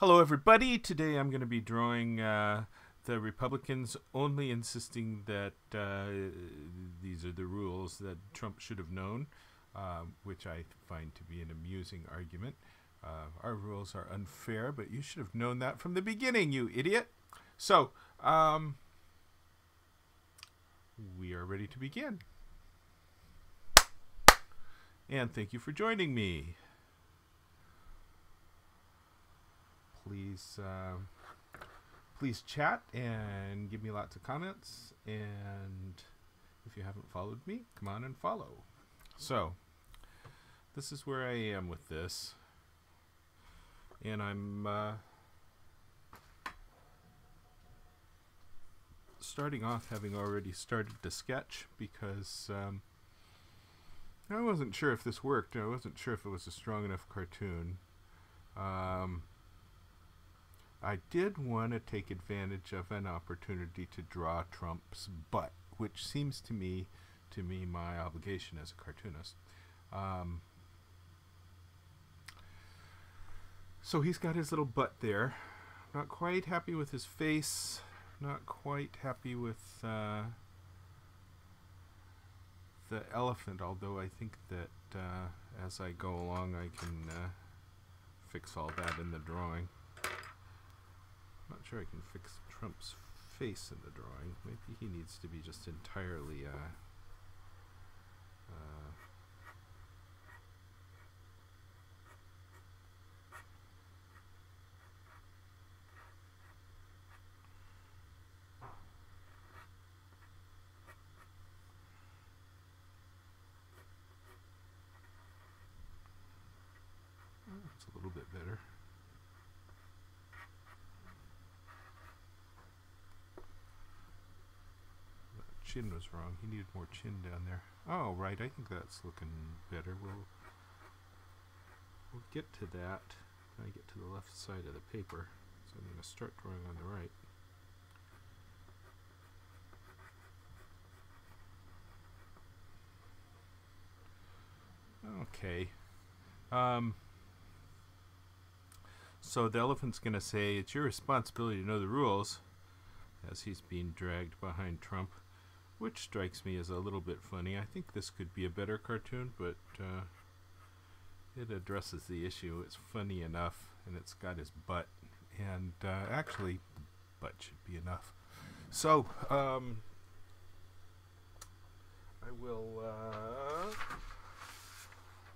Hello, everybody. Today I'm going to be drawing uh, the Republicans only insisting that uh, these are the rules that Trump should have known, uh, which I find to be an amusing argument. Uh, our rules are unfair, but you should have known that from the beginning, you idiot. So, um, we are ready to begin. And thank you for joining me. Please uh, please chat and give me lots of comments. And if you haven't followed me come on and follow. So this is where I am with this. And I'm uh, starting off having already started to sketch because um, I wasn't sure if this worked. I wasn't sure if it was a strong enough cartoon. Um, I did want to take advantage of an opportunity to draw Trump's butt, which seems to me to me my obligation as a cartoonist. Um, so he's got his little butt there. Not quite happy with his face. Not quite happy with uh, the elephant, although I think that uh, as I go along I can uh, fix all that in the drawing. Not sure I can fix Trump's face in the drawing. Maybe he needs to be just entirely uh, uh, It's a little bit better. Chin was wrong. He needed more chin down there. Oh, right. I think that's looking better. We'll we'll get to that when I get to the left side of the paper. So I'm going to start drawing on the right. Okay. Um, so the elephant's going to say, it's your responsibility to know the rules as he's being dragged behind Trump which strikes me as a little bit funny. I think this could be a better cartoon, but uh, it addresses the issue. It's funny enough, and it's got his butt, and uh, actually, butt should be enough. So, um, I will uh,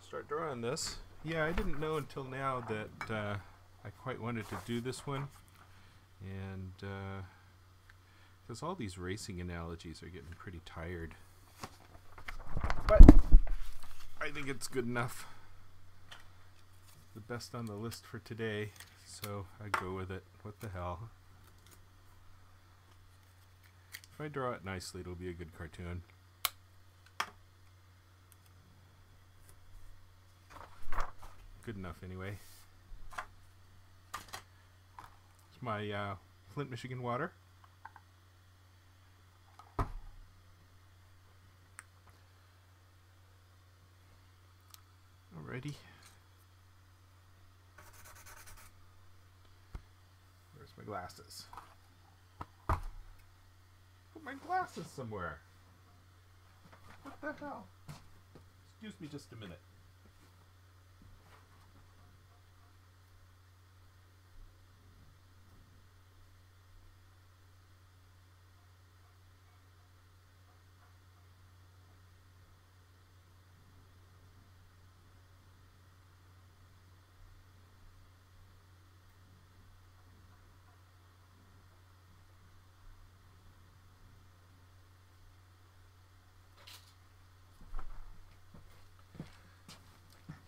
start drawing this. Yeah, I didn't know until now that uh, I quite wanted to do this one, and uh, because all these racing analogies are getting pretty tired. But I think it's good enough. The best on the list for today, so I go with it. What the hell? If I draw it nicely, it'll be a good cartoon. Good enough, anyway. It's my uh, Flint, Michigan water. Alrighty. Where's my glasses? Put my glasses somewhere. What the hell? Excuse me just a minute.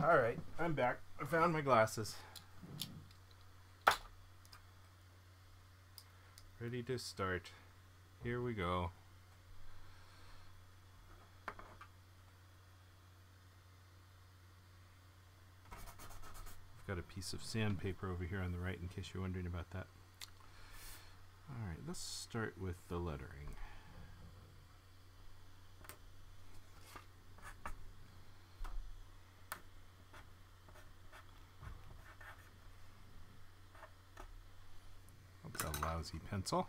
Alright, I'm back. I found my glasses. Ready to start. Here we go. I've got a piece of sandpaper over here on the right in case you're wondering about that. Alright, let's start with the lettering. Fuzzy pencil.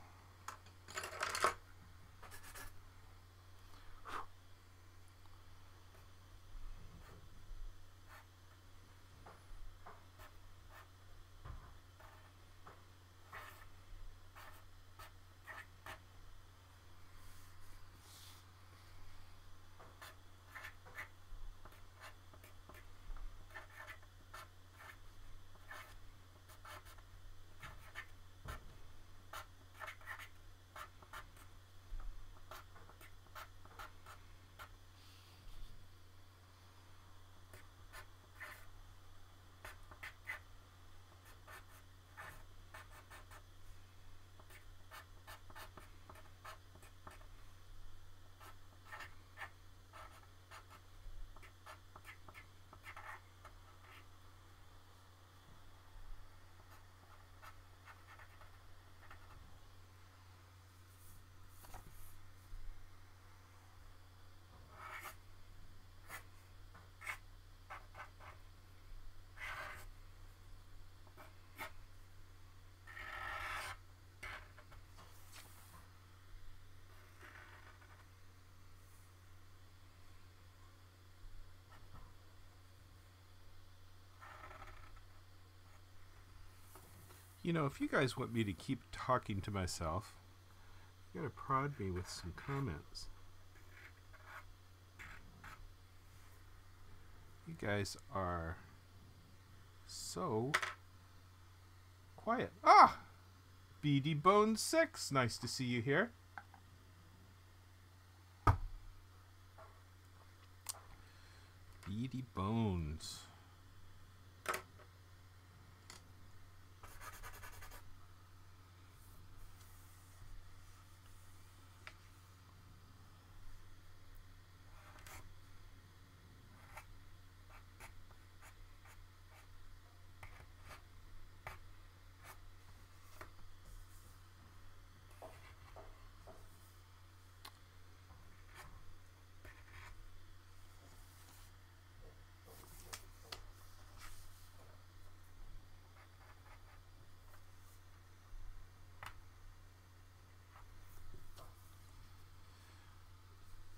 You know, if you guys want me to keep talking to myself, you gotta prod me with some comments. You guys are so quiet. Ah! Beady Bone 6, nice to see you here. Beady Bones.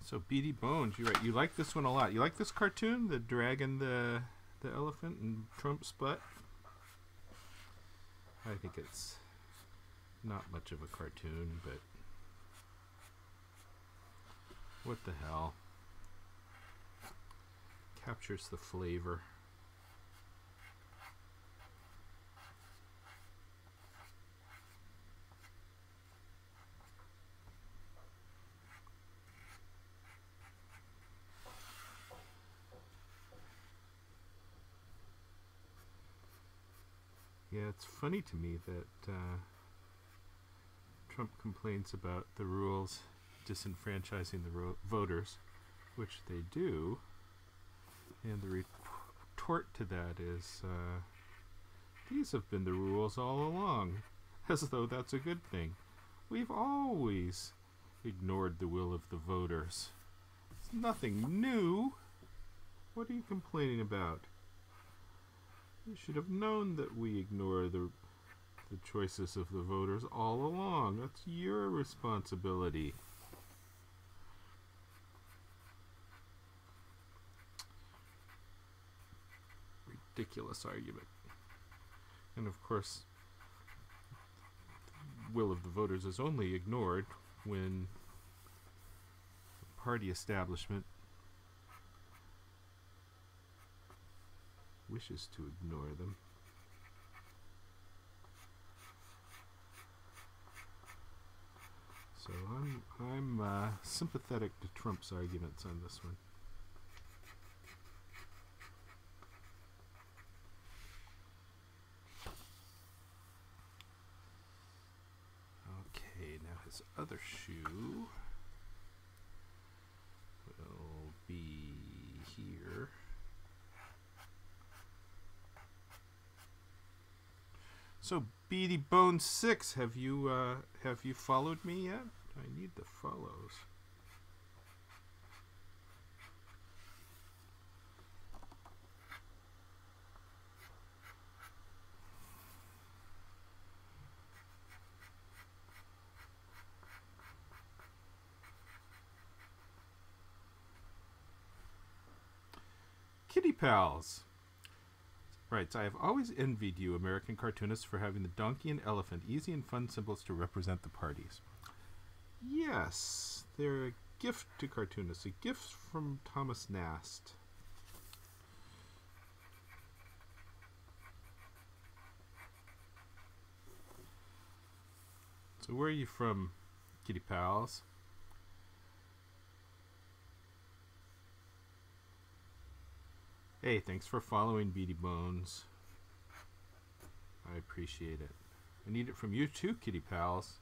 So Beady Bones, you're right. You like this one a lot. You like this cartoon, the dragon, the the elephant, and Trump's butt. I think it's not much of a cartoon, but what the hell? Captures the flavor. Yeah, it's funny to me that uh, Trump complains about the rules disenfranchising the ro- voters, which they do, and the retort to that is uh, these have been the rules all along, as though that's a good thing. We've always ignored the will of the voters. It's nothing new. What are you complaining about? You should have known that we ignore the the choices of the voters all along. That's your responsibility. Ridiculous argument. And of course, will of the voters is only ignored when the party establishment wishes to ignore them. So I'm I'm uh, sympathetic to Trump's arguments on this one. Okay, now his other shoe So, Beady Bone Six, have you uh, have you followed me yet? I need the follows. Kitty Pals writes, I have always envied you, American cartoonists, for having the donkey and elephant, easy and fun symbols to represent the parties. Yes, they're a gift to cartoonists, a gift from Thomas Nast. So where are you from, Kitty Pals? Hey, thanks for following Beady Bones. I appreciate it. I need it from you too, Kitty Pals.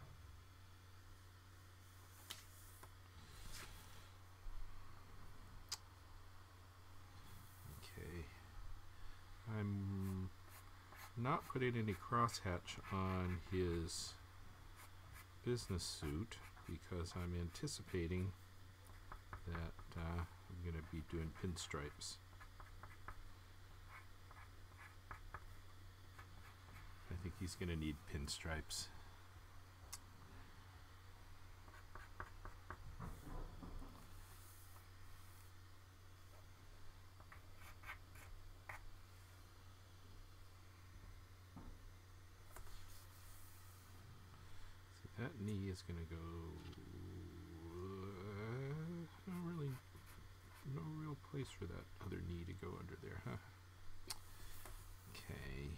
Okay. I'm not putting any crosshatch on his business suit because I'm anticipating that uh, I'm going to be doing pinstripes. Think he's going to need pinstripes. See, that knee is going to go. Uh, no really, no real place for that other knee to go under there, huh? Okay.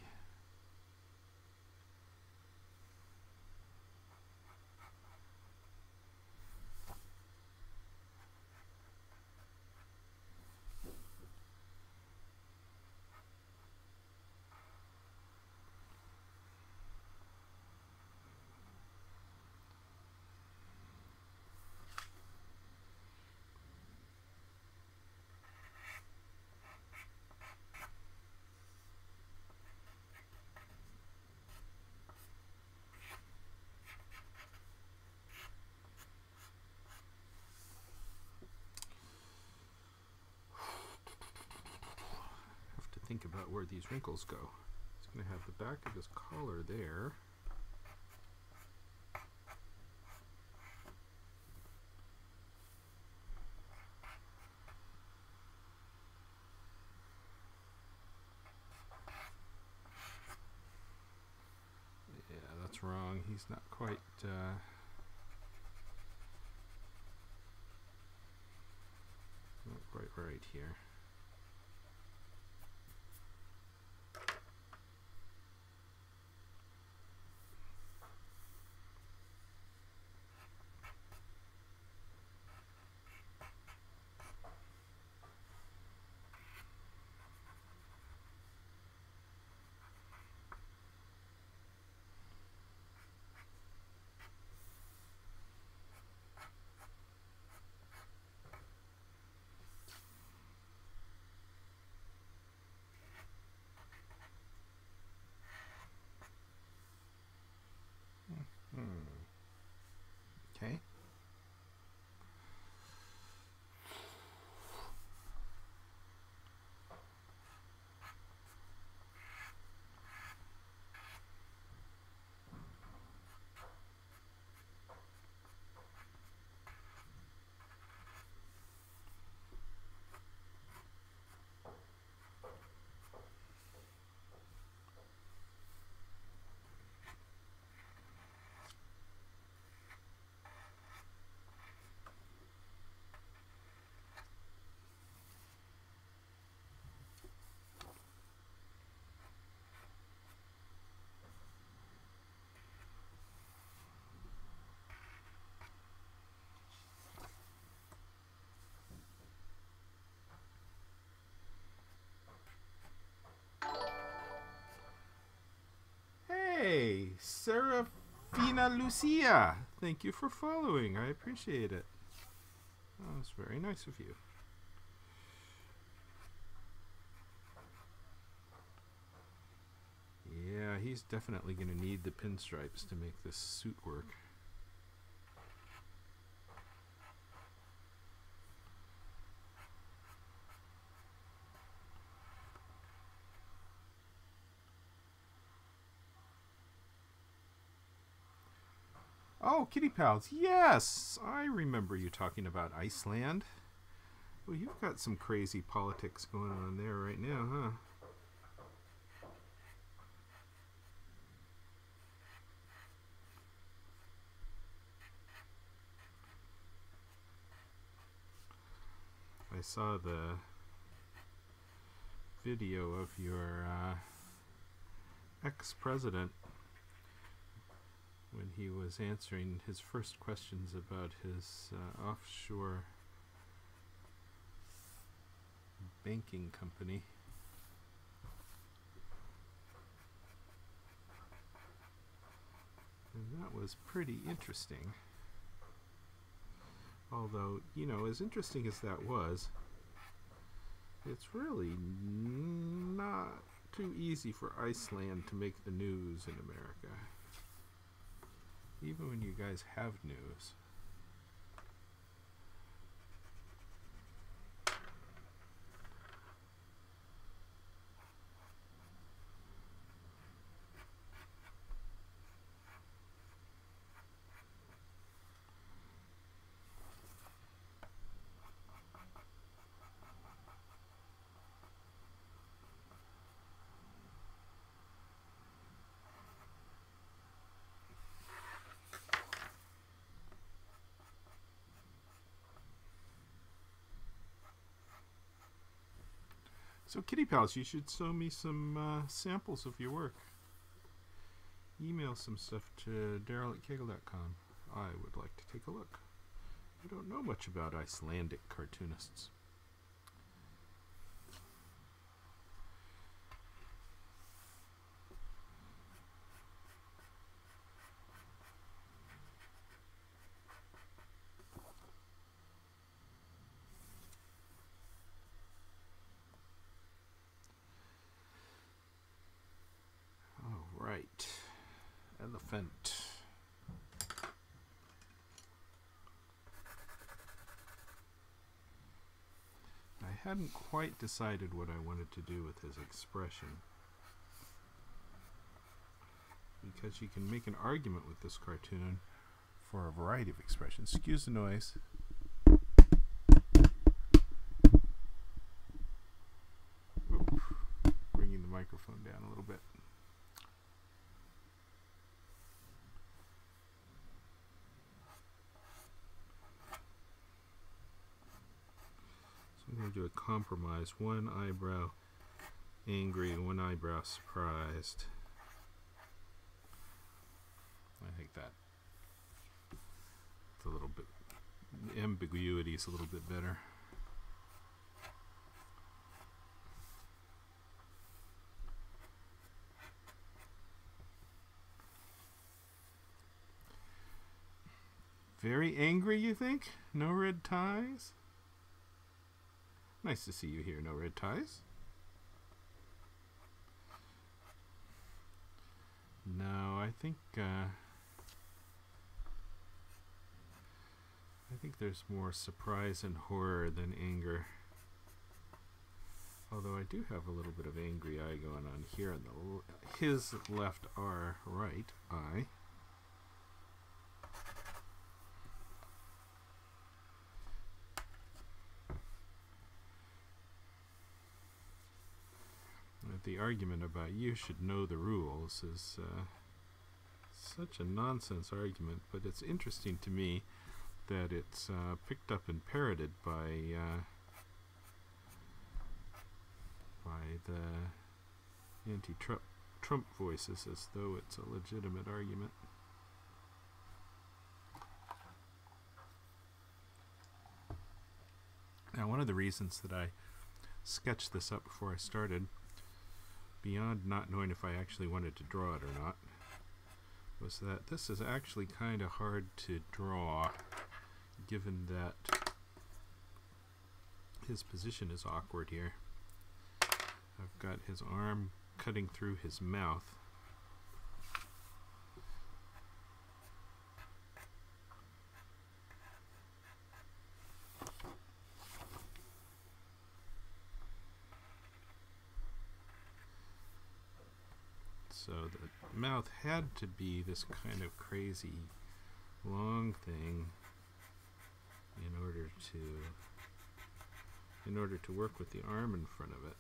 have where these wrinkles go. He's going to have the back of his collar there. Yeah, that's wrong. He's not quite. Uh, not quite right here. Serafina Lucia. Thank you for following. I appreciate it. That was very nice of you. Yeah, he's definitely going to need the pinstripes to make this suit work. Oh, Kitty Pals. Yes, I remember you talking about Iceland. Well, you've got some crazy politics going on there right now, huh? I saw the video of your uh, ex-president when he was answering his first questions about his uh, offshore banking company. And that was pretty interesting. Although, you know, as interesting as that was, it's really not too easy for Iceland to make the news in America. Even when you guys have news. So, Kitty Pals, you should show me some uh, samples of your work. Email some stuff to daryl at cagle.com. I would like to take a look. I don't know much about Icelandic cartoonists. All right. Elephant. I hadn't quite decided what I wanted to do with his expression. Because you can make an argument with this cartoon for a variety of expressions. Excuse the noise. Oop. Bringing the microphone down a little bit. So I'm going to do a compromise. One eyebrow angry, one eyebrow surprised. I think that it's a little bit ambiguity is a little bit better. Very angry, you think? No red ties? Nice to see you here, no red ties. No, I think uh, I think there's more surprise and horror than anger. Although I do have a little bit of angry eye going on here on the his left R right eye. The argument about you should know the rules is uh, such a nonsense argument, but it's interesting to me that it's uh, picked up and parroted by uh, by the anti-Trump Trump voices as though it's a legitimate argument. Now, one of the reasons that I sketched this up before I started, beyond not knowing if I actually wanted to draw it or not, was that this is actually kind of hard to draw given that his position is awkward here. I've got his arm cutting through his mouth. So the mouth had to be this kind of crazy long thing in order to in order to work with the arm in front of it.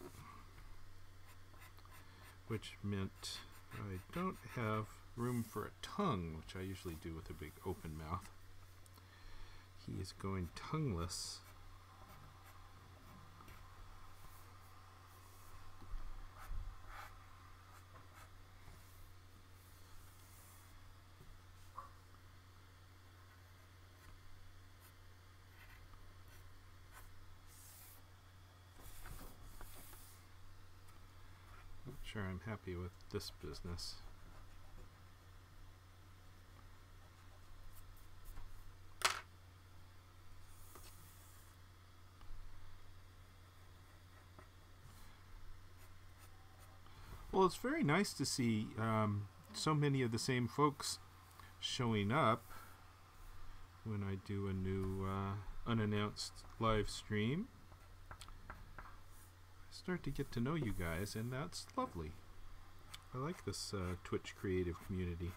Which meant I don't have room for a tongue, which I usually do with a big open mouth. He is going tongueless. Not sure I'm happy with this business. Well, it's very nice to see um, so many of the same folks showing up when I do a new uh, unannounced live stream. I start to get to know you guys, and that's lovely. I like this uh, Twitch creative community.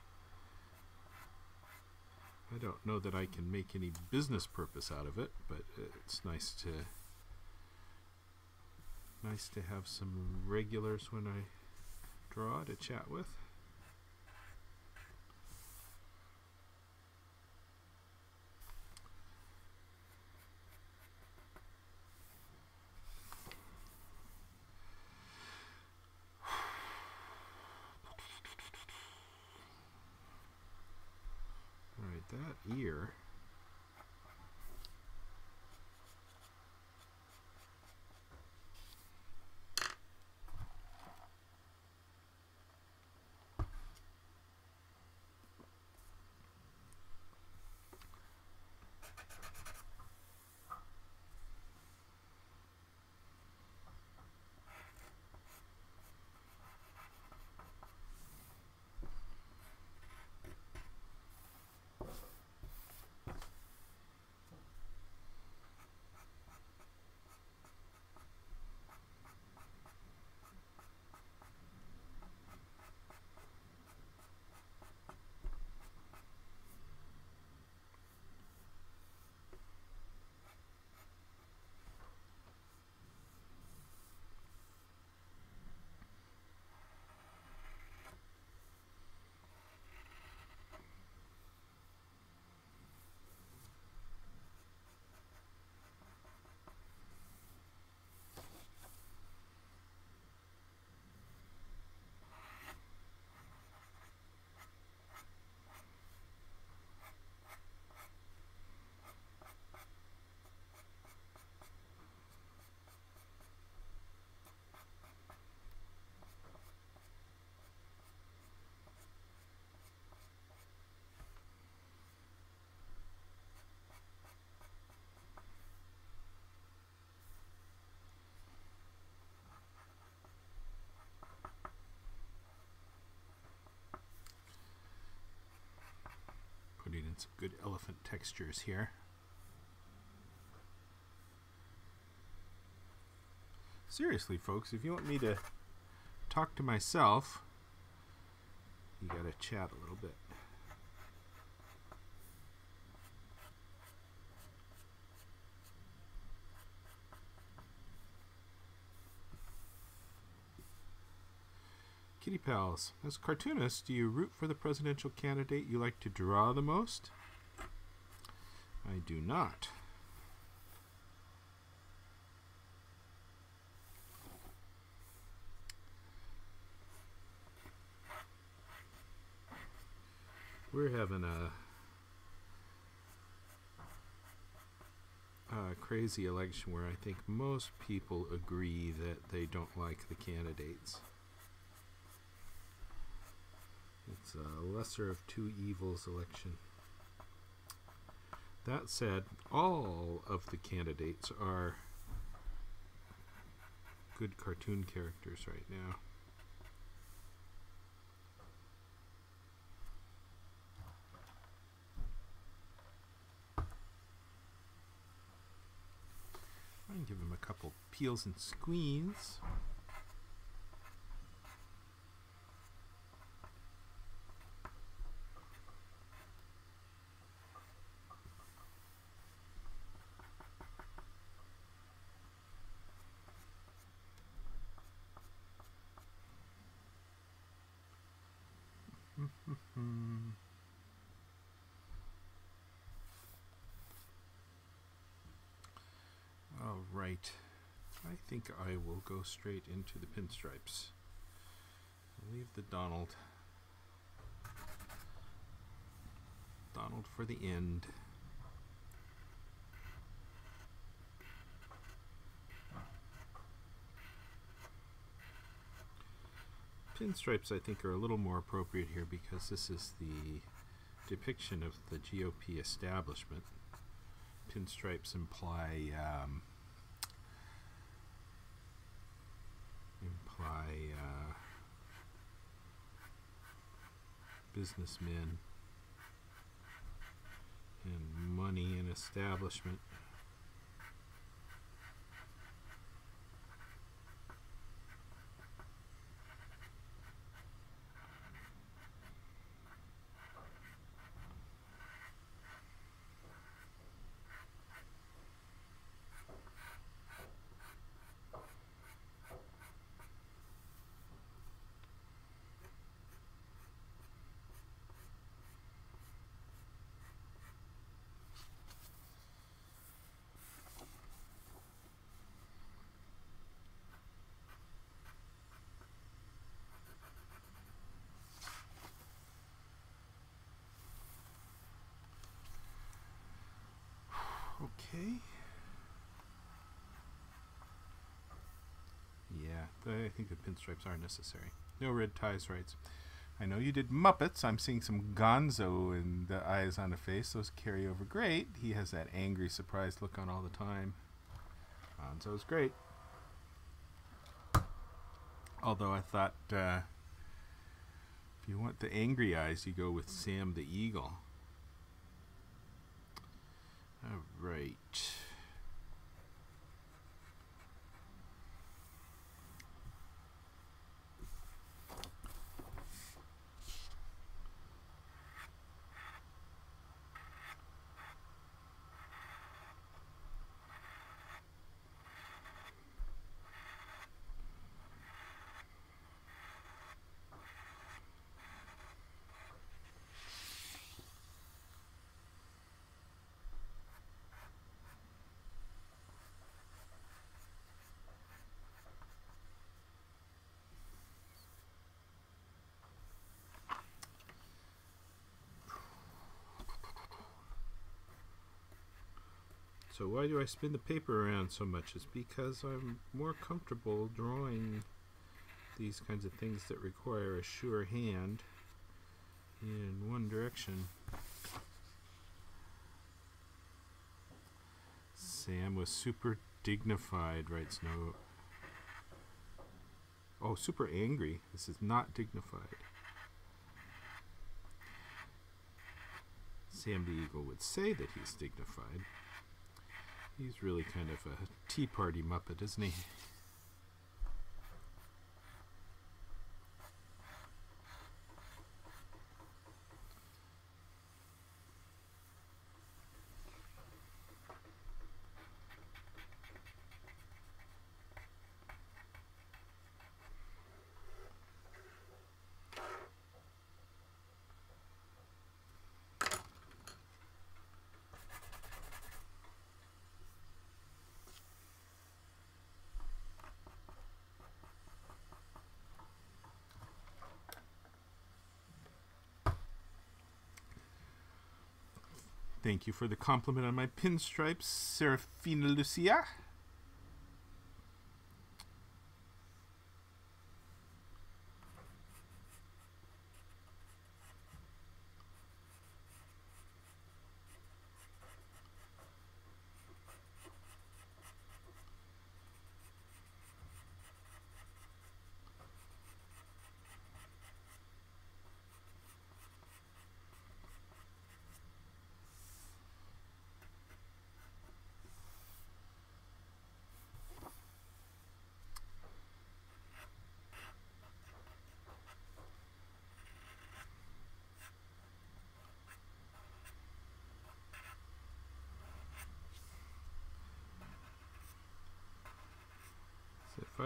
I don't know that I can make any business purpose out of it, but it's nice to nice to have some regulars when I draw to chat with. All right, that ear. putting in some good elephant textures here. Seriously, folks, if you want me to talk to myself, you gotta chat a little bit. Kitty Pals, as cartoonists, do you root for the presidential candidate you like to draw the most? I do not. We're having a, a crazy election where I think most people agree that they don't like the candidates. It's a lesser of two evils election. That said, all of the candidates are good cartoon characters right now. I can give him a couple peels and squeeze. All right. I think I will go straight into the pinstripes. Leave the Donald. Donald for the end. Pinstripes, I think, are a little more appropriate here because this is the depiction of the GOP establishment. Pinstripes imply um, imply uh, businessmen and money and establishment. Okay. Yeah, I think the pinstripes are necessary. No red ties, writes. I know you did Muppets. I'm seeing some gonzo in the eyes on the face. Those carry over great. He has that angry, surprised look on all the time. Gonzo's great. Although I thought uh, if you want the angry eyes, you go with Sam the Eagle. All right. So why do I spin the paper around so much? It's because I'm more comfortable drawing these kinds of things that require a sure hand in one direction. Sam was super dignified, writes Note. Oh, super angry. This is not dignified. Sam the Eagle would say that he's dignified. He's really kind of a Tea Party Muppet, isn't he? Thank you for the compliment on my pinstripes, Serafina Lucia.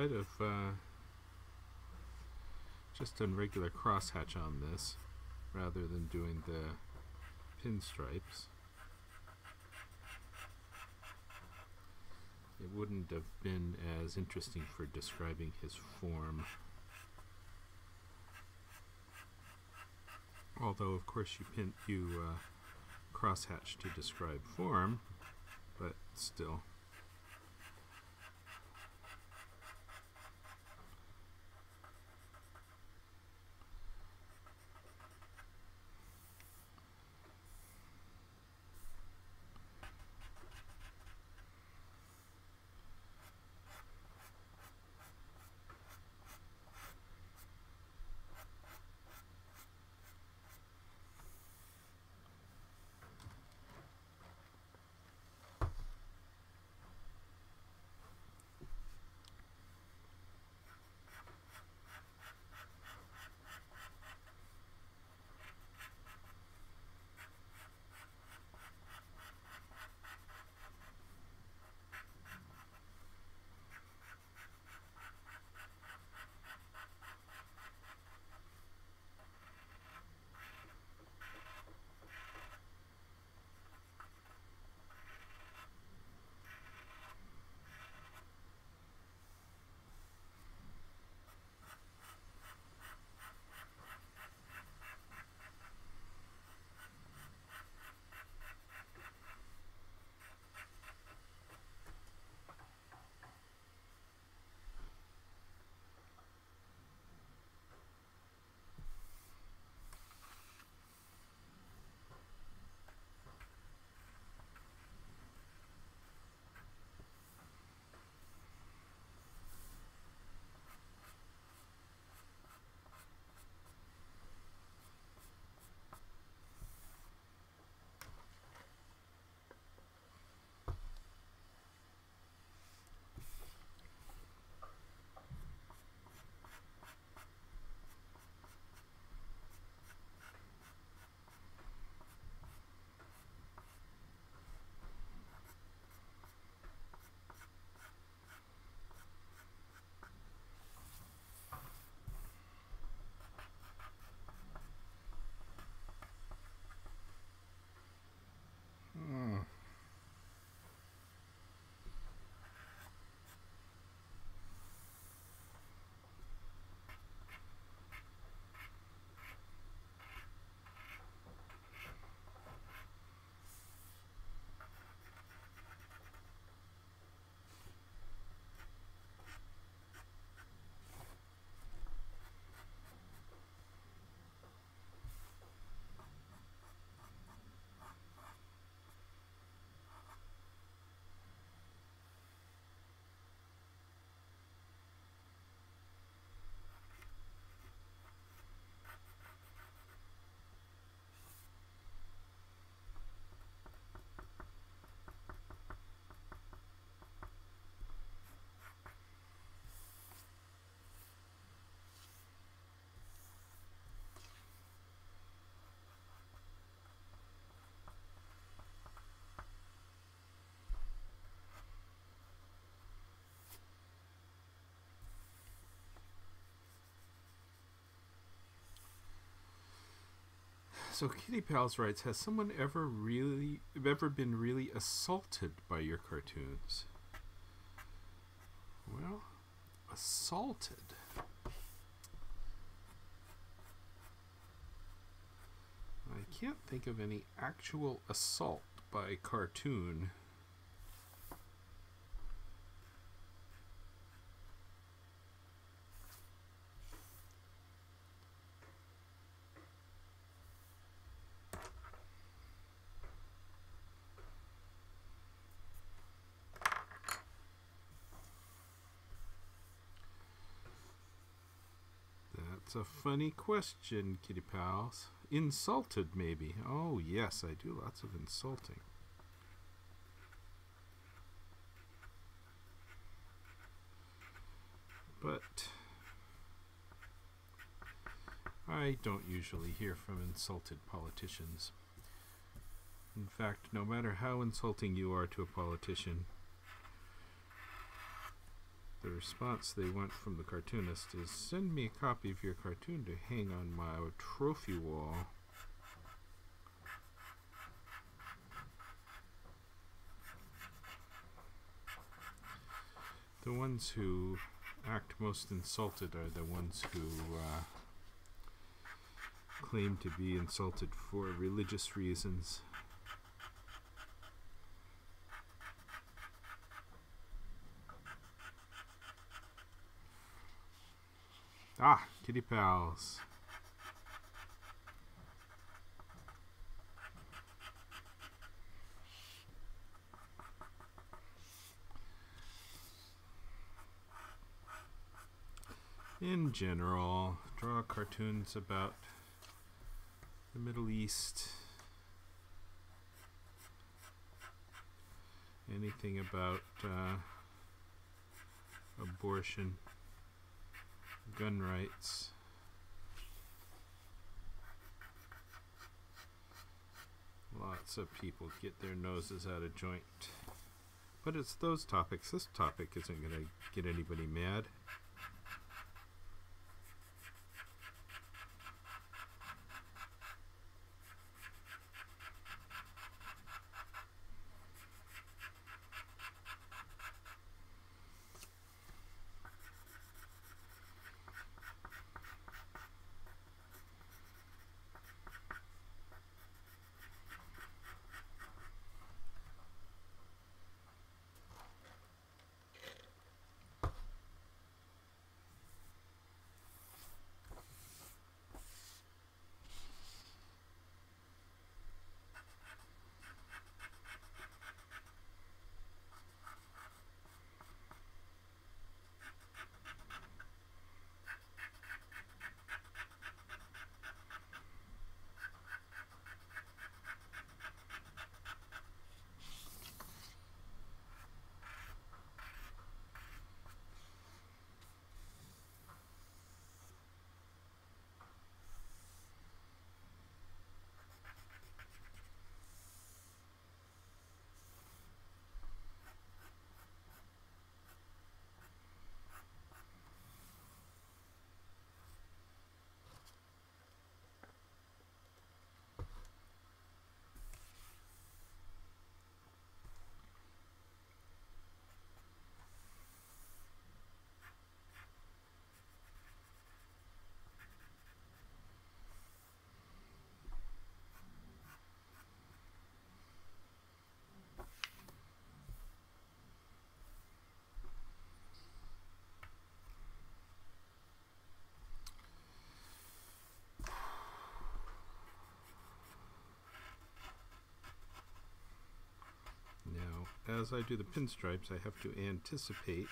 I'd have uh, just done regular crosshatch on this, rather than doing the pinstripes. It wouldn't have been as interesting for describing his form. Although, of course, you pin you uh, crosshatch to describe form, but still. So Kitty Pals writes, has someone ever really ever been really assaulted by your cartoons? Well, assaulted. I can't think of any actual assault by cartoon. A funny question, kitty pals. Insulted, maybe. Oh, yes, I do lots of insulting. But I don't usually hear from insulted politicians. In fact, no matter how insulting you are to a politician, the response they want from the cartoonist is send me a copy of your cartoon to hang on my trophy wall. The ones who act most insulted are the ones who uh, claim to be insulted for religious reasons. Ah, kitty pals. In general, draw cartoons about the Middle East. Anything about uh, abortion gun rights. Lots of people get their noses out of joint. But it's those topics. This topic isn't going to get anybody mad. As I do the pinstripes, I have to anticipate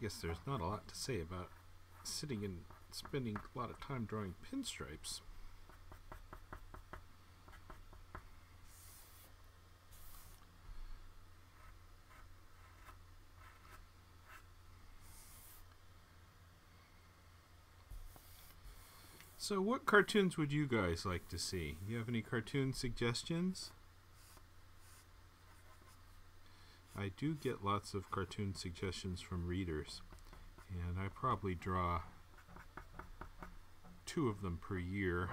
guess there's not a lot to say about sitting and spending a lot of time drawing pinstripes. So what cartoons would you guys like to see? Do you have any cartoon suggestions? I do get lots of cartoon suggestions from readers, and I probably draw two of them per year.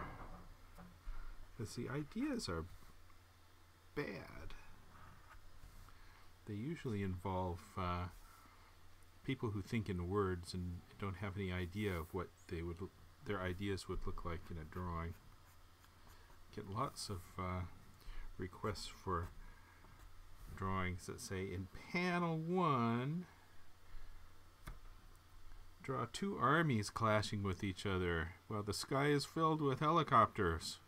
Because the ideas are bad. They usually involve uh, people who think in words and don't have any idea of what they would their ideas would look like in a drawing. Get lots of uh, requests for drawings that say in panel one draw two armies clashing with each other while the sky is filled with helicopters.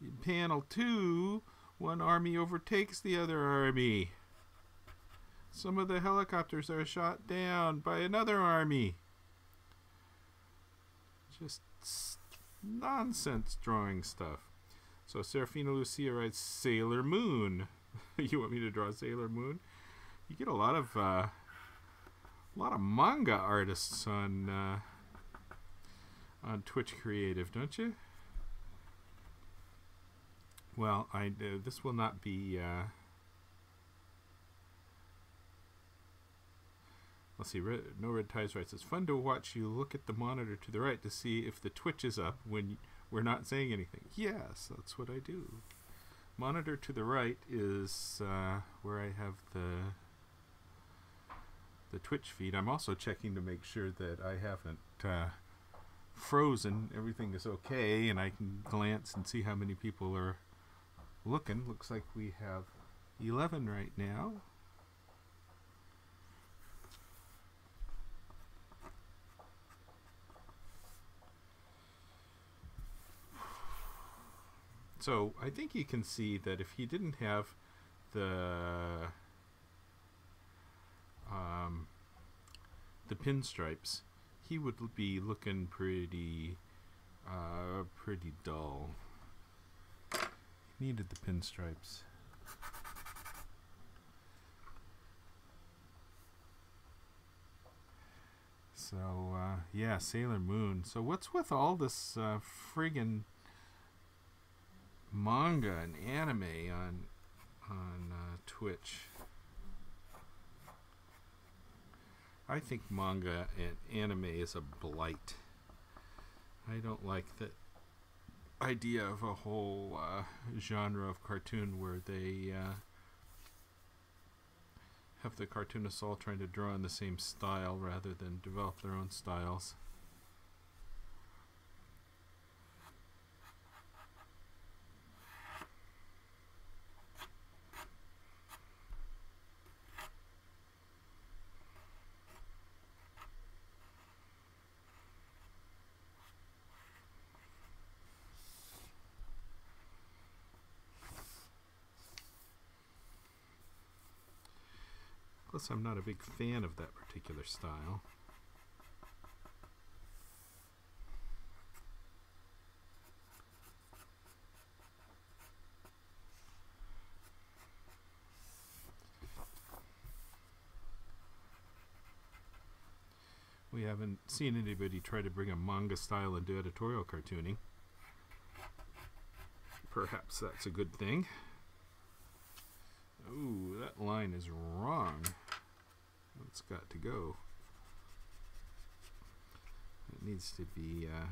In panel two, one army overtakes the other army. Some of the helicopters are shot down by another army. Just nonsense drawing stuff. So Serafina Lucia writes Sailor Moon. you want me to draw Sailor Moon? You get a lot of uh, a lot of manga artists on uh, on Twitch Creative, don't you? Well, I uh, this will not be. Uh, Let's see. Red, no red ties writes. It's fun to watch you look at the monitor to the right to see if the twitch is up when we're not saying anything. Yes, that's what I do. Monitor to the right is uh, where I have the the Twitch feed. I'm also checking to make sure that I haven't uh, frozen. Everything is okay, and I can glance and see how many people are looking. Looks like we have 11 right now. So I think you can see that if he didn't have the um, the pinstripes, he would be looking pretty uh, pretty dull. He needed the pinstripes. So uh, yeah, Sailor Moon. So what's with all this uh, friggin' manga and anime on on uh, Twitch. I think manga and anime is a blight. I don't like the idea of a whole uh, genre of cartoon where they uh, have the cartoonists all trying to draw in the same style rather than develop their own styles. Plus, I'm not a big fan of that particular style. We haven't seen anybody try to bring a manga style into editorial cartooning. Perhaps that's a good thing. Ooh, that line is wrong. It's got to go. It needs to be uh,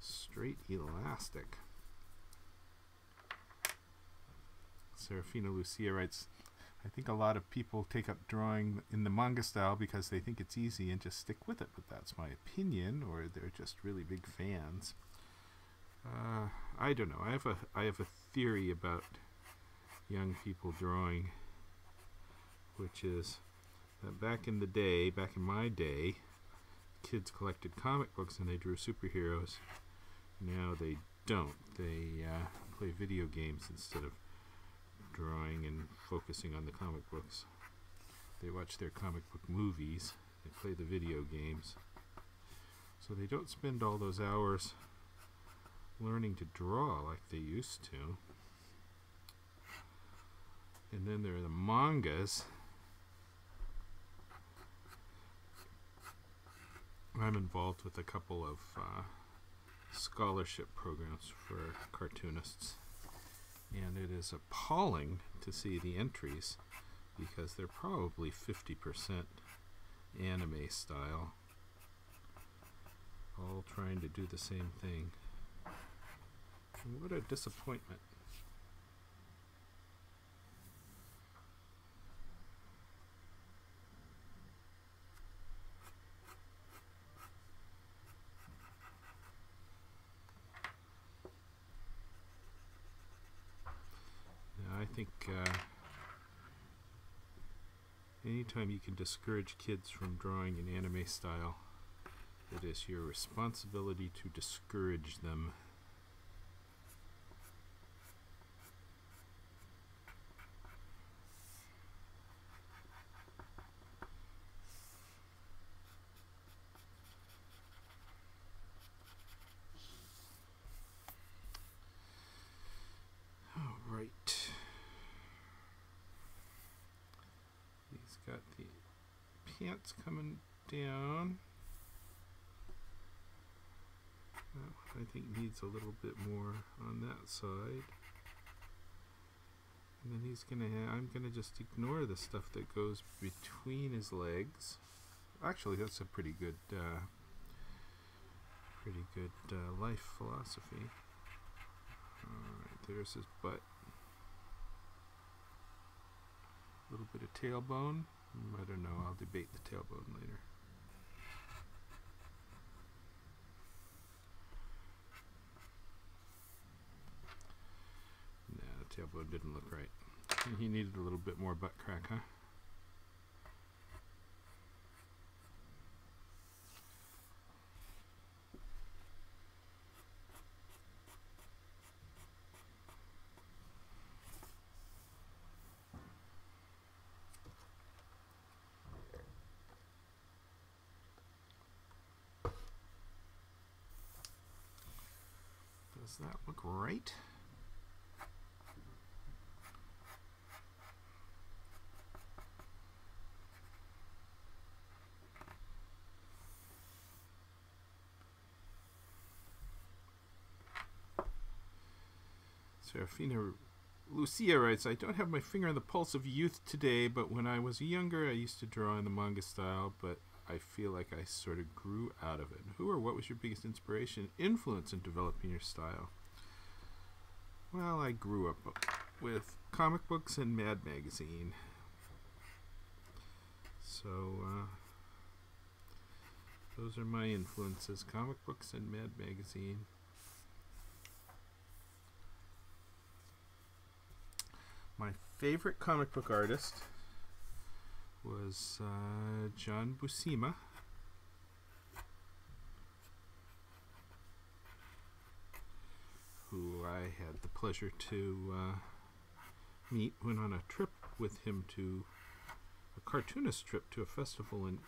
straight elastic. Serafina Lucia writes, I think a lot of people take up drawing in the manga style because they think it's easy and just stick with it, but that's my opinion, or they're just really big fans. Uh, I don't know. I have a I have a theory about young people drawing, which is that back in the day, back in my day, kids collected comic books and they drew superheroes. Now they don't. They uh, play video games instead of drawing and focusing on the comic books. They watch their comic book movies. They play the video games. So they don't spend all those hours learning to draw like they used to. And then there are the mangas. I'm involved with a couple of uh, scholarship programs for cartoonists. And it is appalling to see the entries because they're probably 50% anime style, all trying to do the same thing. And what a disappointment. Yeah, I think uh, anytime you can discourage kids from drawing in anime style, it is your responsibility to discourage them. All right. He's got the pants coming down. That I think needs a little bit more on that side. And then he's gonna. I'm gonna just ignore the stuff that goes between his legs. Actually, that's a pretty good, uh, pretty good uh, life philosophy. Alright, there's his butt. A little bit of tailbone. I don't know, I'll debate the tailbone later. Nah, the tailbone didn't look right. He needed a little bit more butt crack, huh? Does that look right? Serafina Lucia writes, I don't have my finger on the pulse of youth today, but when I was younger, I used to draw in the manga style, but I feel like I sort of grew out of it. Who or what was your biggest inspiration, influence in developing your style? Well, I grew up with comic books and Mad Magazine. So, uh, those are my influences comic books and Mad Magazine. My favorite comic book artist was uh, John Buscema. Who I had the pleasure to uh, meet. Went on a trip with him to a cartoonist trip to a festival in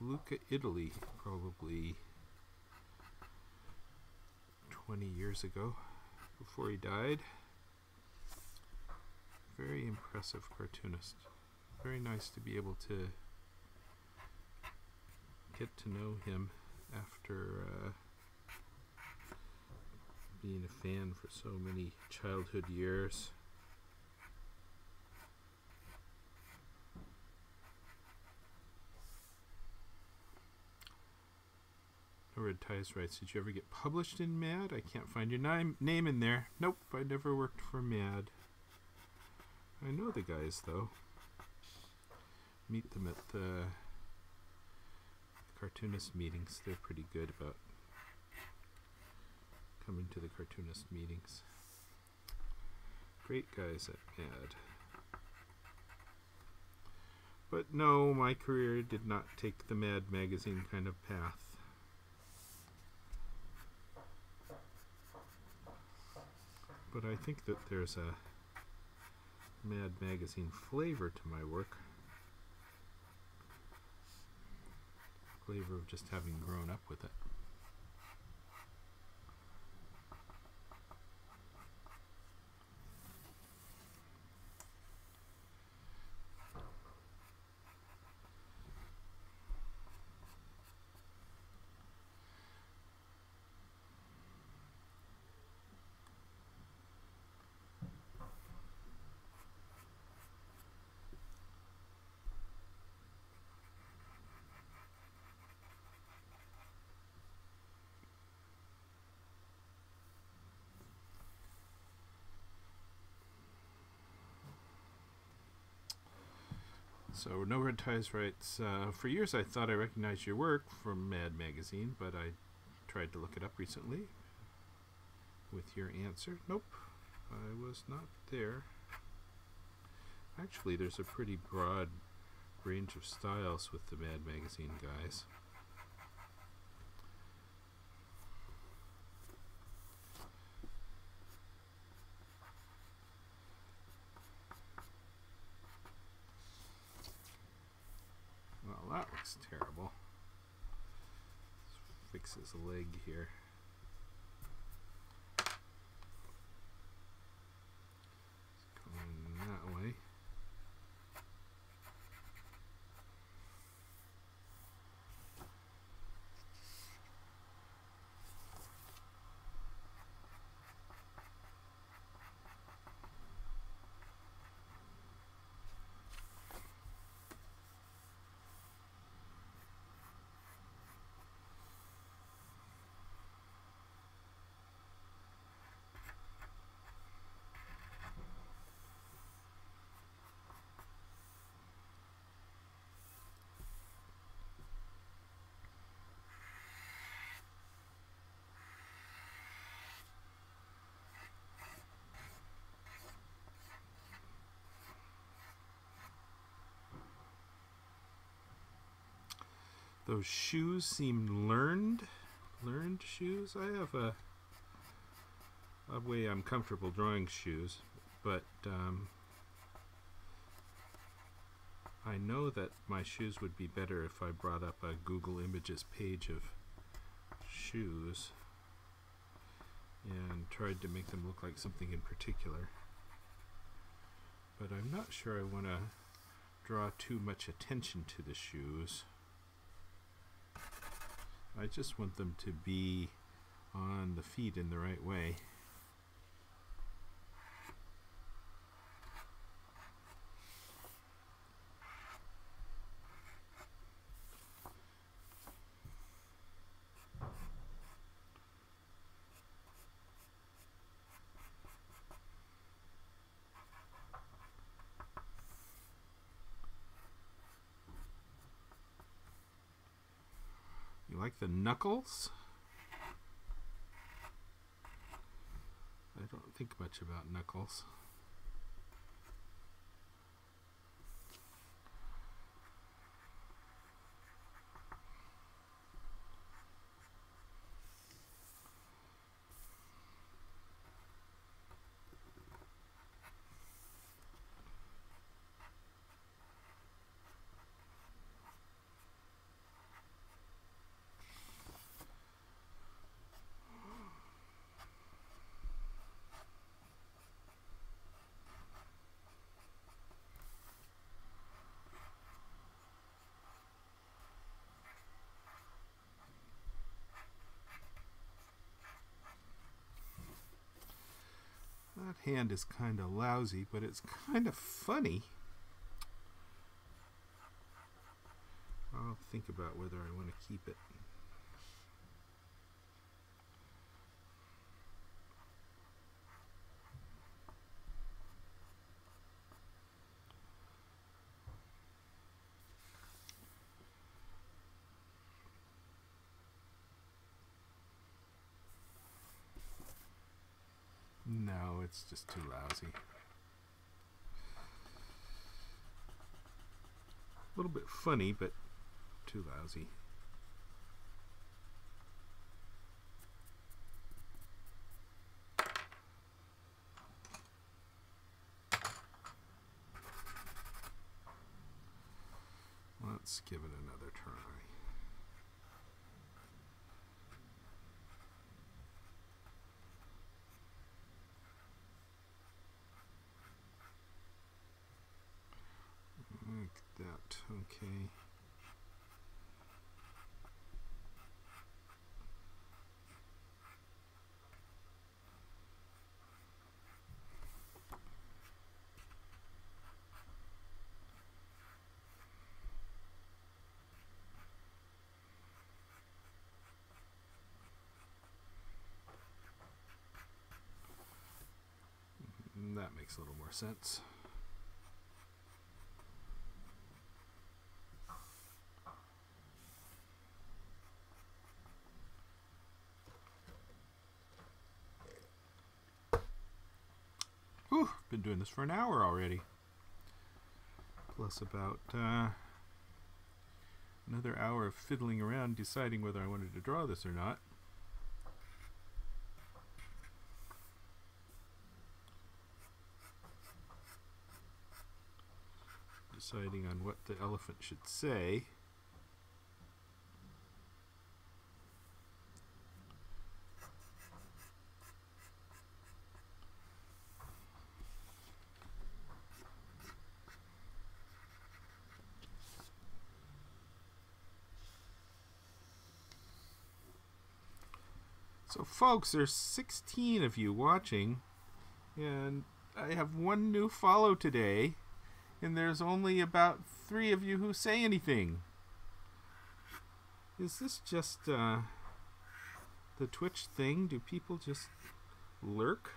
Lucca, Italy, probably 20 years ago before he died. Very impressive cartoonist very nice to be able to get to know him after uh, being a fan for so many childhood years. Red Ties writes, Did you ever get published in MAD? I can't find your name name in there. Nope, I never worked for MAD. I know the guys though meet them at the cartoonist meetings. They're pretty good about coming to the cartoonist meetings. Great guys at MAD. But no, my career did not take the Mad magazine kind of path. But I think that there's a Mad magazine flavor to my work. Flavor of just having grown up with it. So, No Red Ties writes uh, For years I thought I recognized your work from Mad Magazine, but I tried to look it up recently with your answer. Nope, I was not there. Actually, there's a pretty broad range of styles with the Mad Magazine guys. Well, that looks terrible. Fix his leg here. Going that way. Those shoes seem learned. Learned shoes. I have a a way I'm comfortable drawing shoes, but um, I know that my shoes would be better if I brought up a Google Images page of shoes and tried to make them look like something in particular. But I'm not sure I want to draw too much attention to the shoes. I just want them to be on the feet in the right way. The knuckles? I don't think much about knuckles. That hand is kind of lousy, but it's kind of funny. I'll think about whether I want to keep it. No, it's just too lousy. A little bit funny, but too lousy. Let's give it another try. Like that, okay. Mm, That makes a little more sense. been doing this for an hour already. Plus about uh, another hour of fiddling around deciding whether I wanted to draw this or not. Deciding on what the elephant should say. So, folks, there's 16 of you watching, and I have one new follow today, and there's only about three of you who say anything. Is this just uh, the Twitch thing? Do people just lurk?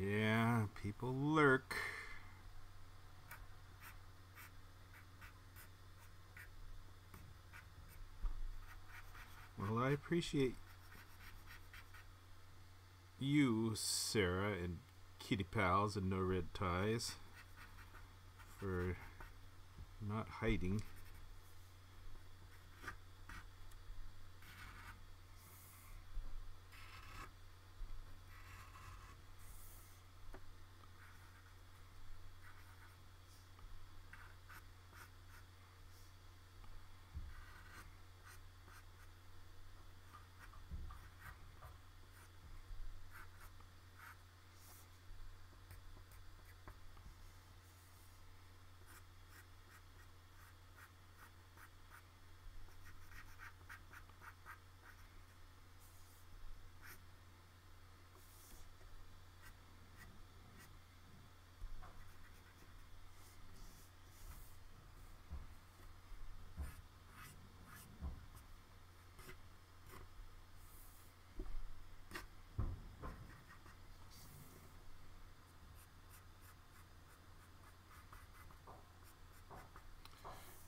Yeah, people lurk. Well, I appreciate you, Sarah, and Kitty Pals and No Red Ties for not hiding.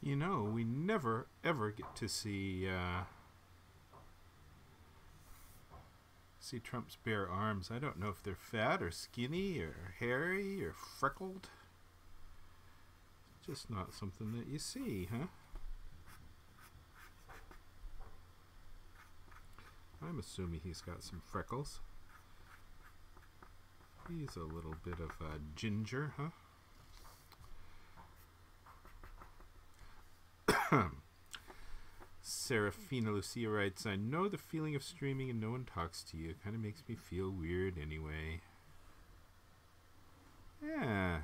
You know, we never ever get to see uh, see Trump's bare arms. I don't know if they're fat or skinny or hairy or freckled. Just not something that you see, huh? I'm assuming he's got some freckles. He's a little bit of a ginger, huh? Serafina Lucia writes, I know the feeling of streaming and no one talks to you. It kind of makes me feel weird anyway. Yeah.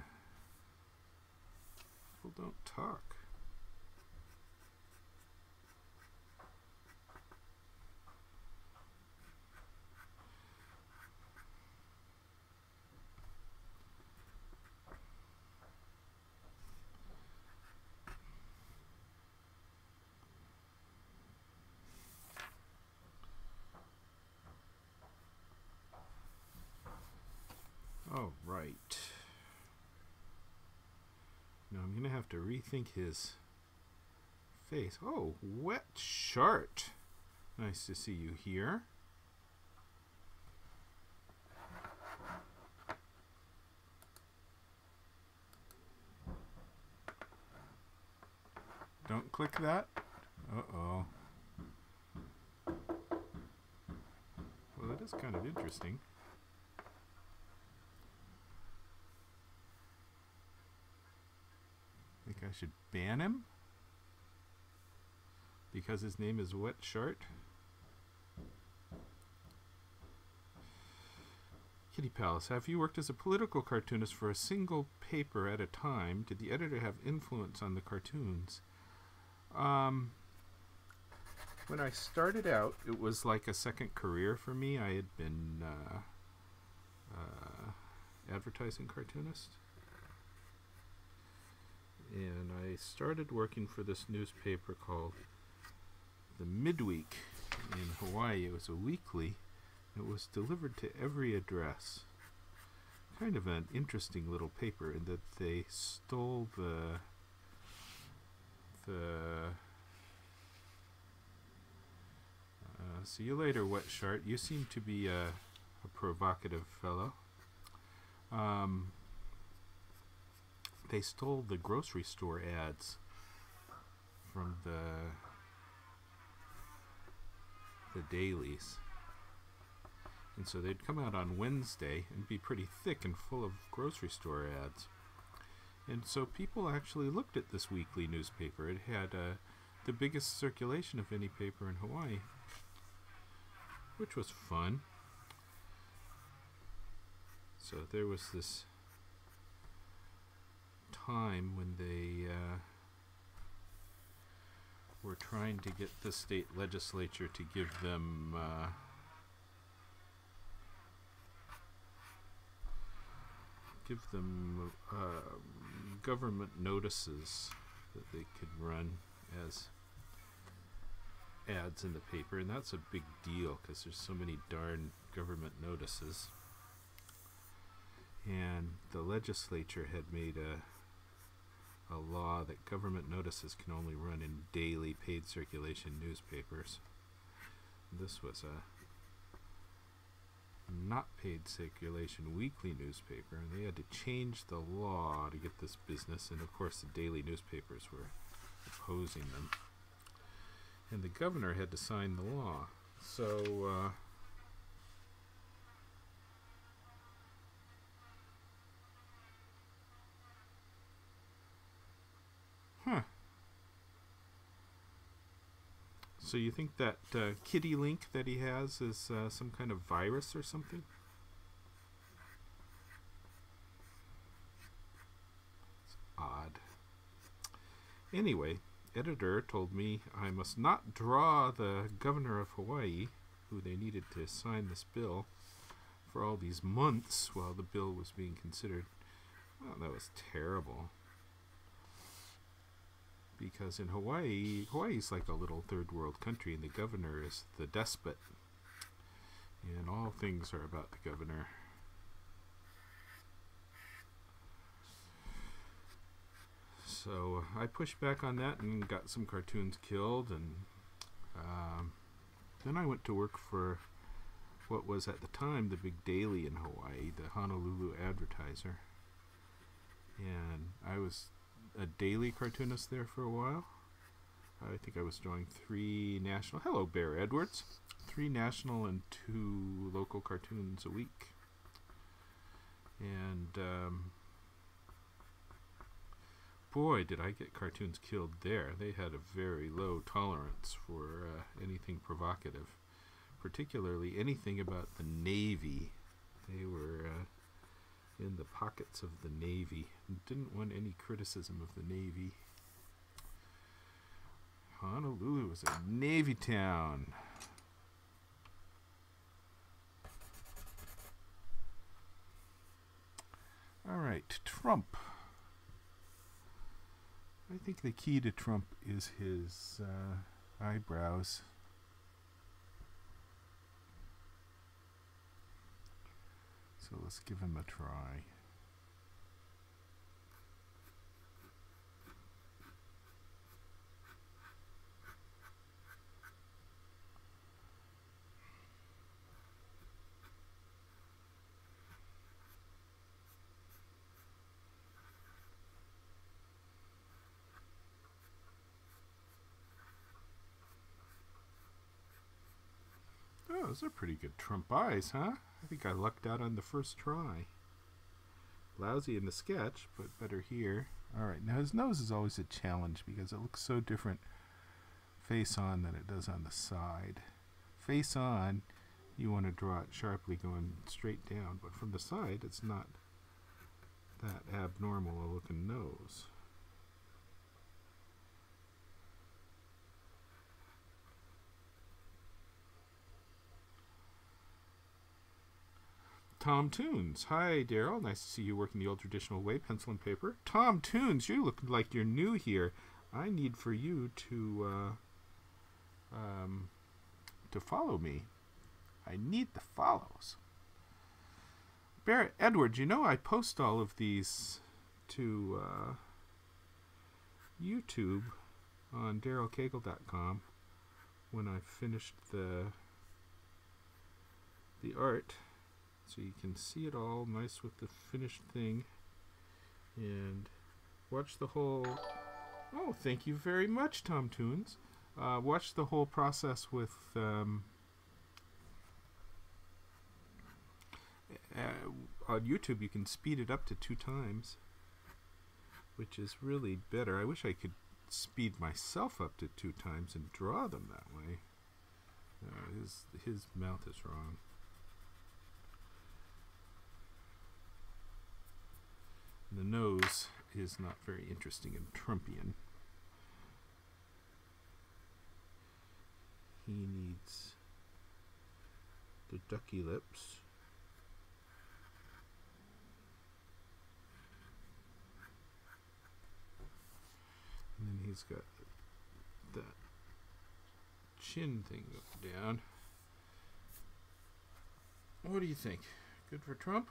People don't talk. All right. Now I'm rethink his face. Oh, wet shart. Nice to see you here. Don't click that. Uh-oh. Well, that is kind of interesting. Think I should ban him? Because his name is Wet Shart? Kitty Palace, have you worked as a political cartoonist for a single paper at a time? Did the editor have influence on the cartoons? Um, when I started out, it was like a second career for me. I had been uh, uh, advertising cartoonist. And I started working for this newspaper called The Midweek in Hawaii. It was a weekly. It was delivered to every address. Kind of an interesting little paper in that they stole the the uh, see you later, Wet Shart. You seem to be a, a provocative fellow. Um, they stole the grocery store ads from the the dailies. And so they'd come out on Wednesday and be pretty thick and full of grocery store ads. And so people actually looked at this weekly newspaper. It had uh, the biggest circulation of any paper in Hawaii, which was fun. So there was this time when they uh, were trying to get the state legislature to give them uh, give them uh, government notices that they could run as ads in the paper, and that's a big deal because there's so many darn government notices. And the legislature had made a a law that government notices can only run in daily paid circulation newspapers. This was a not paid circulation weekly newspaper, and they had to change the law to get this business, and of course the daily newspapers were opposing them. And the governor had to sign the law. So, uh, Huh. So you think that uh, kitty link that he has is uh, some kind of virus or something? It's odd. Anyway, editor told me I must not draw the governor of Hawaii, who they needed to sign this bill, for all these months while the bill was being considered. Well, that was terrible because in Hawaii, Hawaii's like a little third world country, and the governor is the despot, and all things are about the governor. So I pushed back on that and got some cartoons killed, and um, then I went to work for what was at the time the big daily in Hawaii, the Honolulu Advertiser, and I was a daily cartoonist there for a while. I think I was drawing three national. Hello, Bear Edwards. Three national and two local cartoons a week. And um, boy, did I get cartoons killed there. They had a very low tolerance for uh, anything provocative, particularly anything about the Navy. They were. Uh, in the pockets of the Navy. Didn't want any criticism of the Navy. Honolulu was a Navy town. All right, Trump. I think the key to Trump is his uh, eyebrows. So let's give him a try. Oh, those are pretty good Trump eyes, huh? I think I lucked out on the first try. Lousy in the sketch, but better here. Alright, now his nose is always a challenge because it looks so different face on than it does on the side. Face on, you want to draw it sharply going straight down, but from the side it's not that abnormal a looking nose. Tom Toons. Hi, Daryl. Nice to see you working the old traditional way, pencil and paper. Tom Toons, you look like you're new here. I need for you to uh, um, to follow me. I need the follows. Barrett Edwards, you know I post all of these to uh, YouTube on darylcagle.com when I finished the the art so you can see it all nice with the finished thing. And watch the whole oh thank you very much Tom Tunes uh, watch the whole process with um, uh, on YouTube you can speed it up to two times which is really better. I wish I could speed myself up to two times and draw them that way. Uh, his his mouth is wrong the nose is not very interesting and Trumpian. He needs the ducky lips. And then he's got that chin thing up down. What do you think? Good for Trump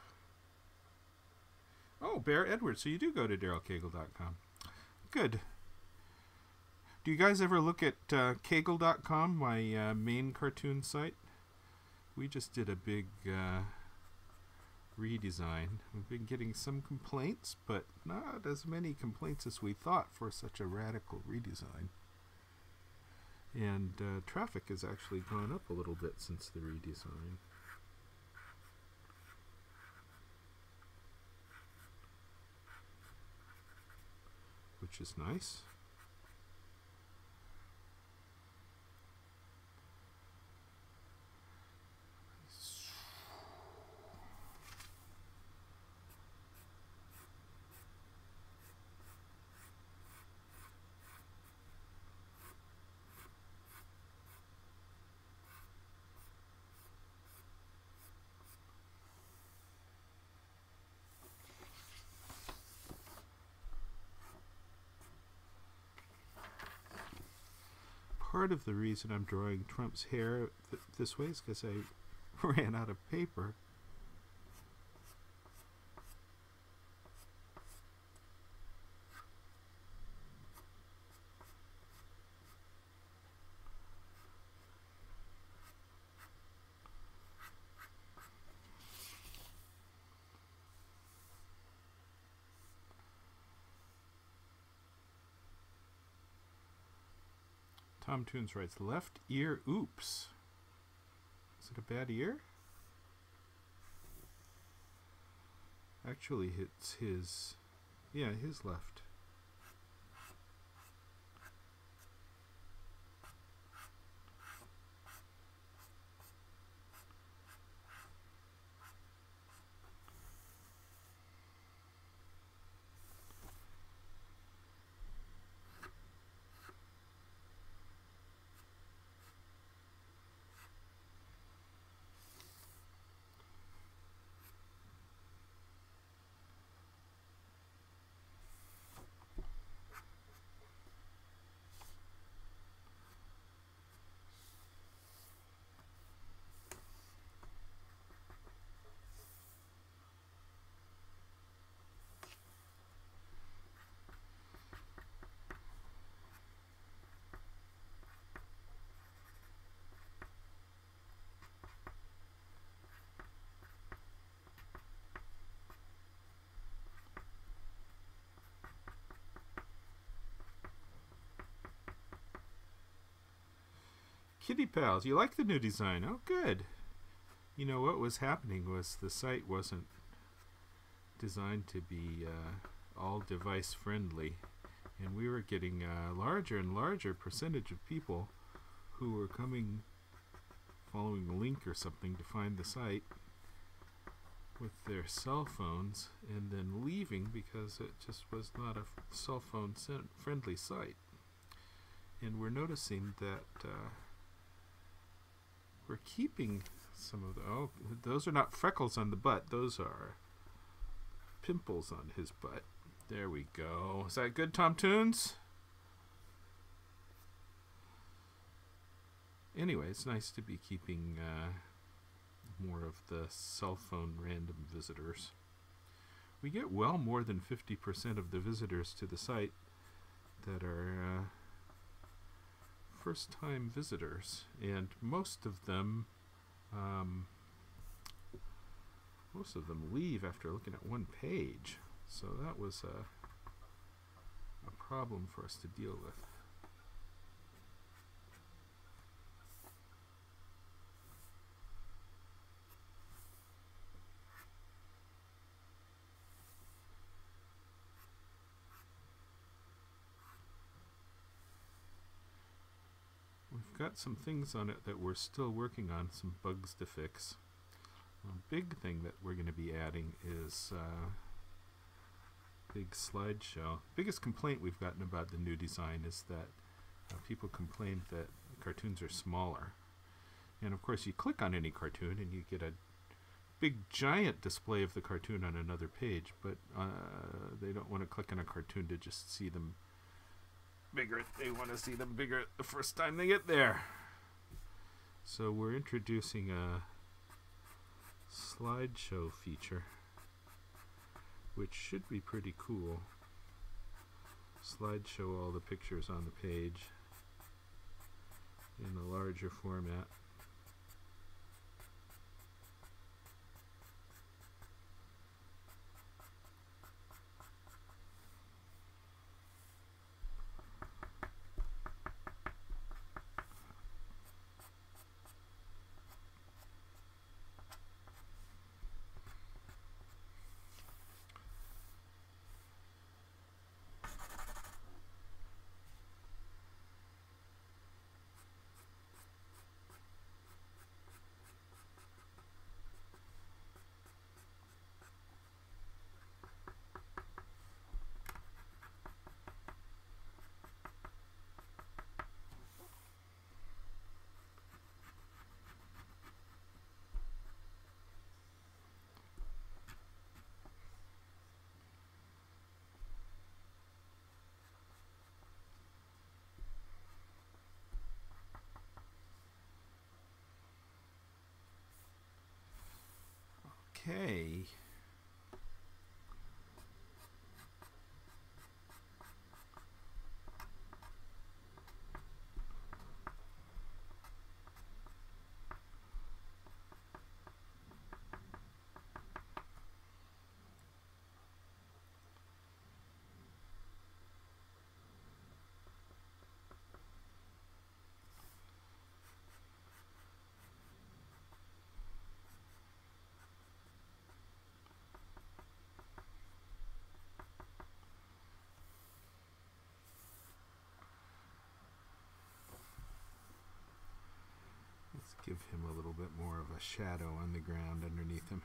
oh Bear Edwards so you do go to darylcagle.com good do you guys ever look at uh, cagle.com, my uh, main cartoon site? We just did a big uh, redesign. We've been getting some complaints, but not as many complaints as we thought for such a radical redesign. And uh, traffic has actually gone up a little bit since the redesign. Which is nice. Part of the reason I'm drawing Trump's hair th this way is because I ran out of paper. Tom Tunes writes, left ear oops. Is it a bad ear? Actually, it's his, yeah, his left. Kitty Pals, you like the new design? Oh, good. You know, what was happening was the site wasn't designed to be uh, all device friendly. And we were getting a larger and larger percentage of people who were coming following a link or something to find the site with their cell phones and then leaving because it just was not a cell phone friendly site. And we're noticing that uh, we're keeping some of the. Oh, those are not freckles on the butt, those are pimples on his butt. There we go. Is that good, Tom Tunes? Anyway, it's nice to be keeping uh, more of the cell phone random visitors. We get well more than 50% of the visitors to the site that are uh, first time visitors, and most of them. Um, most of them leave after looking at one page, so that was a, a problem for us to deal with. We've got some things on it that we're still working on, some bugs to fix. A big thing that we're going to be adding is uh, big slideshow. Biggest complaint we've gotten about the new design is that uh, people complain that cartoons are smaller. And of course, you click on any cartoon and you get a big giant display of the cartoon on another page, but uh, they don't want to click on a cartoon to just see them bigger. They want to see them bigger the first time they get there. So we're introducing a slideshow feature, which should be pretty cool. Slideshow all the pictures on the page in a larger format. Okay. Let's give him a little bit more of a shadow on the ground underneath him.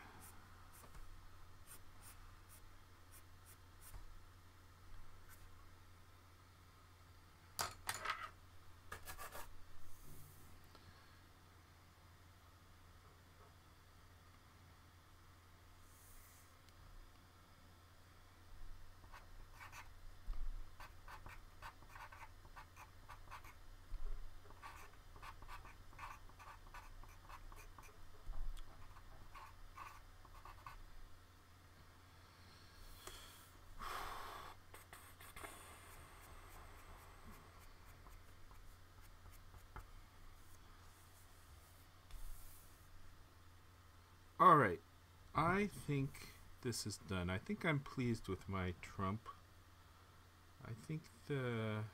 All right. I think this is done. I think I'm pleased with my Trump. I think the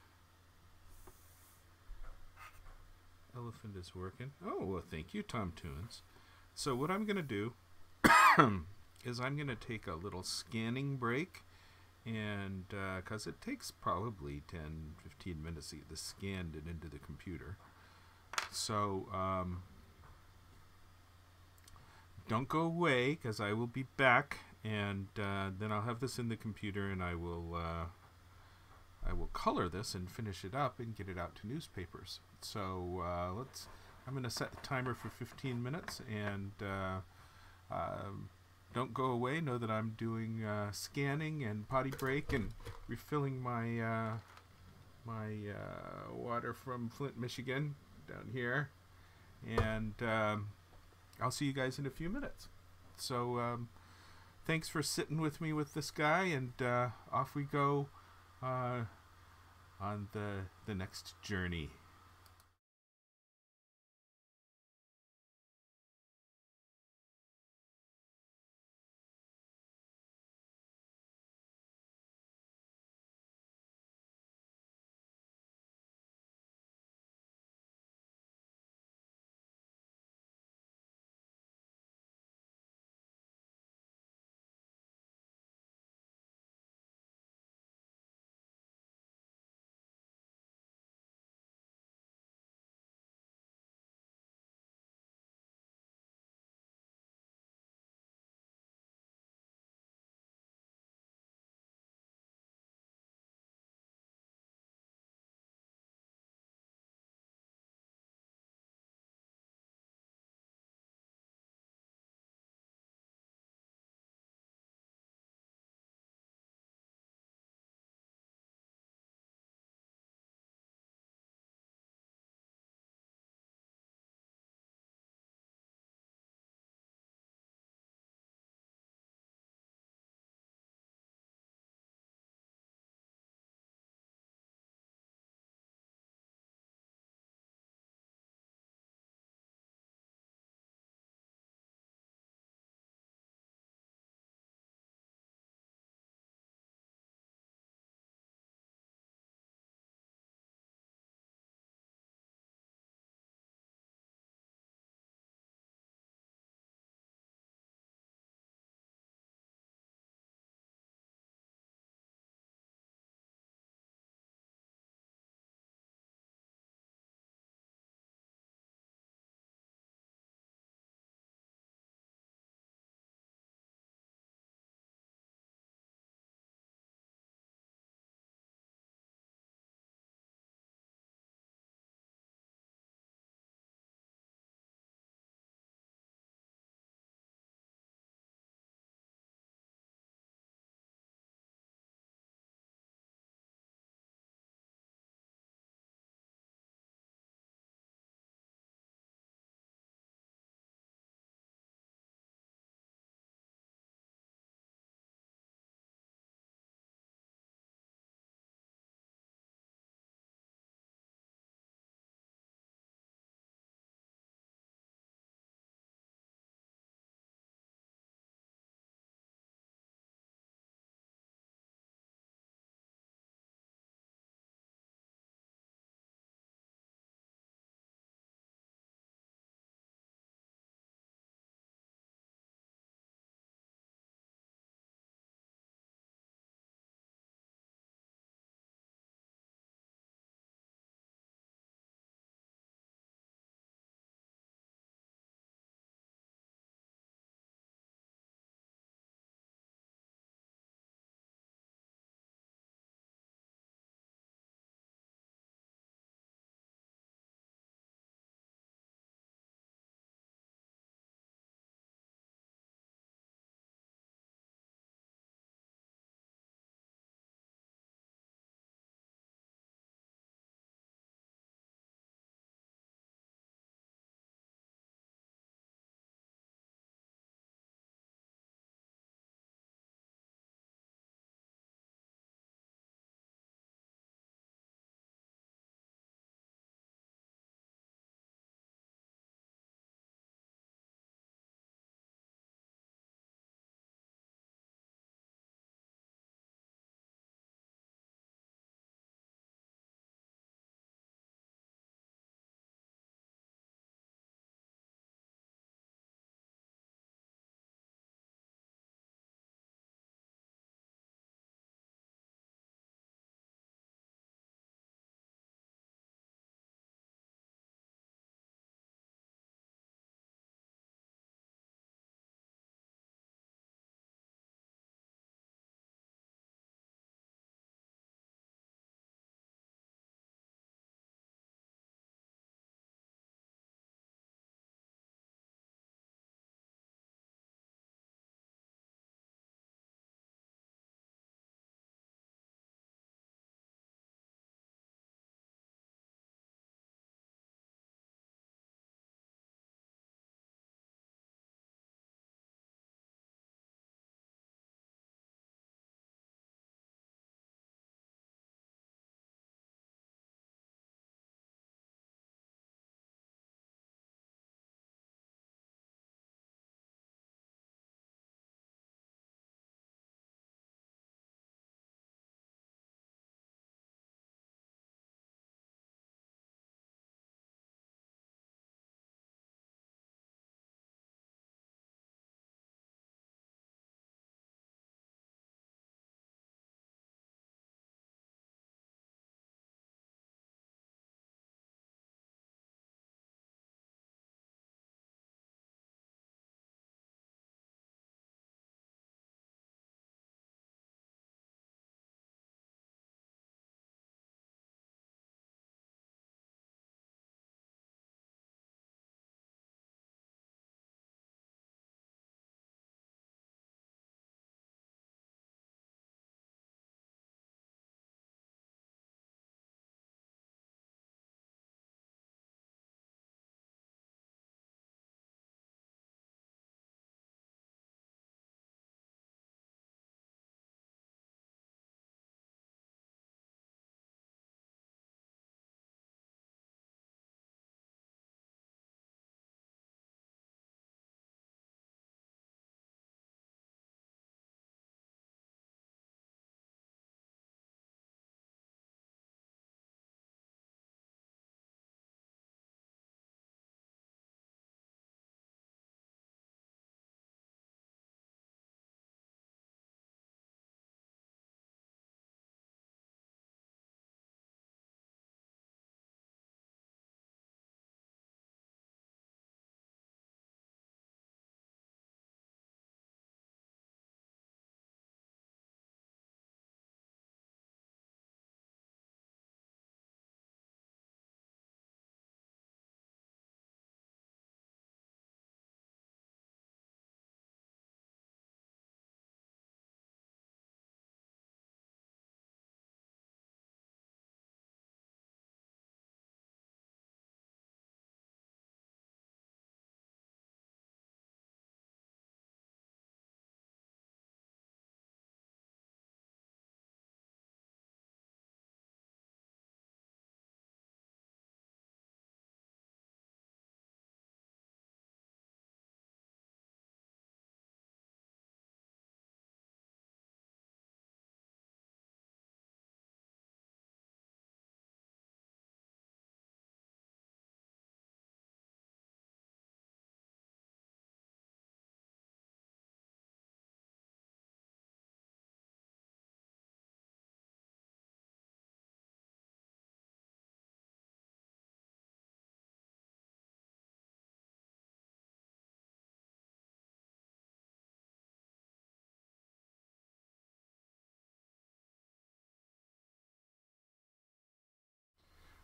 elephant is working. Oh, well, thank you, Tom Tunes. So what I'm going to do is I'm going to take a little scanning break and because it takes probably 10 15 minutes to get this scanned and into the computer so um, don't go away because I will be back, and uh, then I'll have this in the computer, and I will uh, I will color this and finish it up and get it out to newspapers. So uh, let's. I'm going to set the timer for 15 minutes, and uh, um, don't go away. Know that I'm doing uh, scanning and potty break and refilling my uh, my water from Flint, Michigan, down here, and um, I'll see you guys in a few minutes. So um, thanks for sitting with me with this guy, and uh, off we go uh, on the the next journey.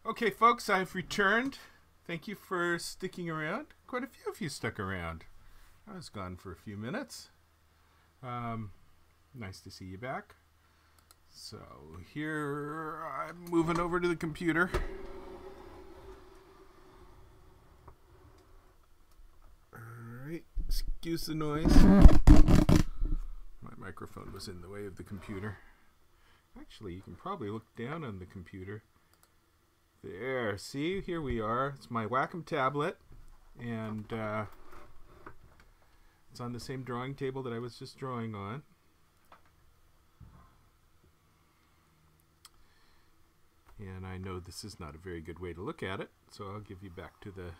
Okay, folks, I've returned. Thank you for sticking around. Quite a few of you stuck around. I was gone for a few minutes. Um, nice to see you back. So here I'm moving over to the computer. Alright, excuse the noise. My microphone was in the way of the computer. Actually, you can probably look down on the computer. There, see, here we are. It's my Wacom tablet, and uh, it's on the same drawing table that I was just drawing on. And I know this is not a very good way to look at it, so I'll give you back to the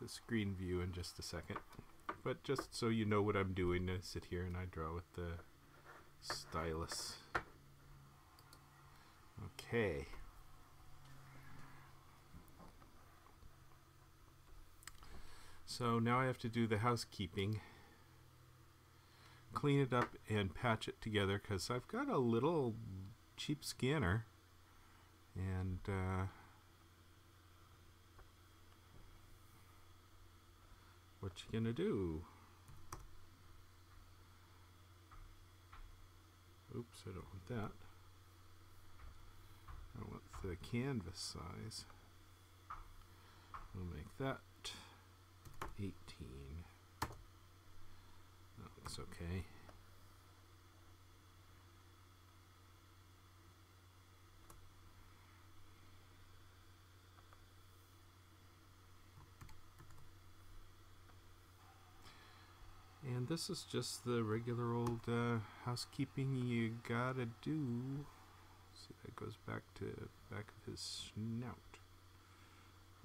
the screen view in just a second. But just so you know what I'm doing, I sit here and I draw with the stylus. Okay. So now I have to do the housekeeping. Clean it up and patch it together because I've got a little cheap scanner and uh, what you gonna do? Oops, I don't want that. I want the canvas size. We'll make that 18. That looks okay. And this is just the regular old uh, housekeeping you gotta do. That goes back to back of his snout.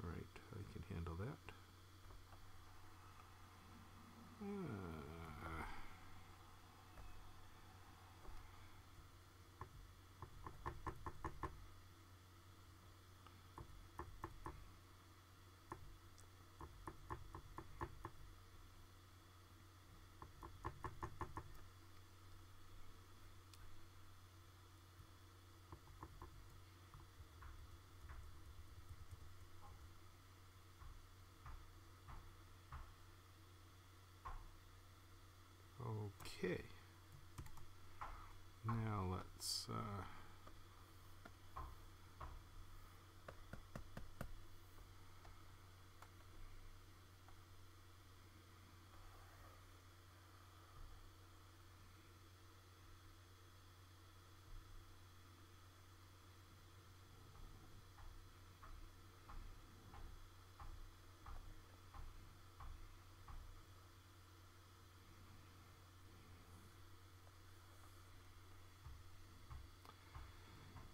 Alright, I can handle that. Uh, Okay. Now let's uh,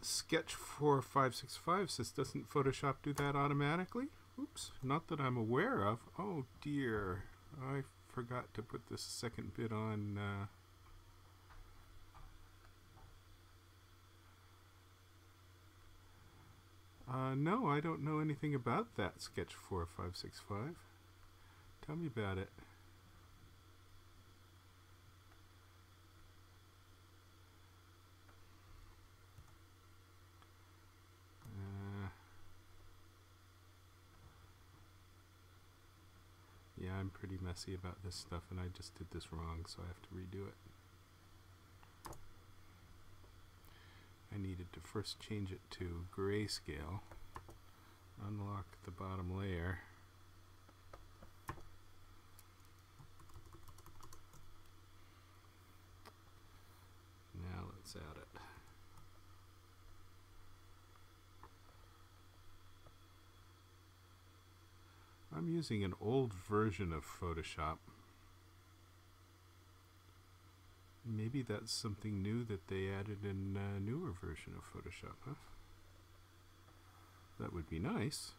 Sketch 4565 says, doesn't Photoshop do that automatically? Oops, not that I'm aware of. Oh dear, I forgot to put this second bit on. Uh, uh, no, I don't know anything about that Sketch 4565. Tell me about it. Yeah, I'm pretty messy about this stuff, and I just did this wrong, so I have to redo it. I needed to first change it to grayscale, unlock the bottom layer. Now let's add it. I'm using an old version of Photoshop. Maybe that's something new that they added in a newer version of Photoshop, huh? That would be nice.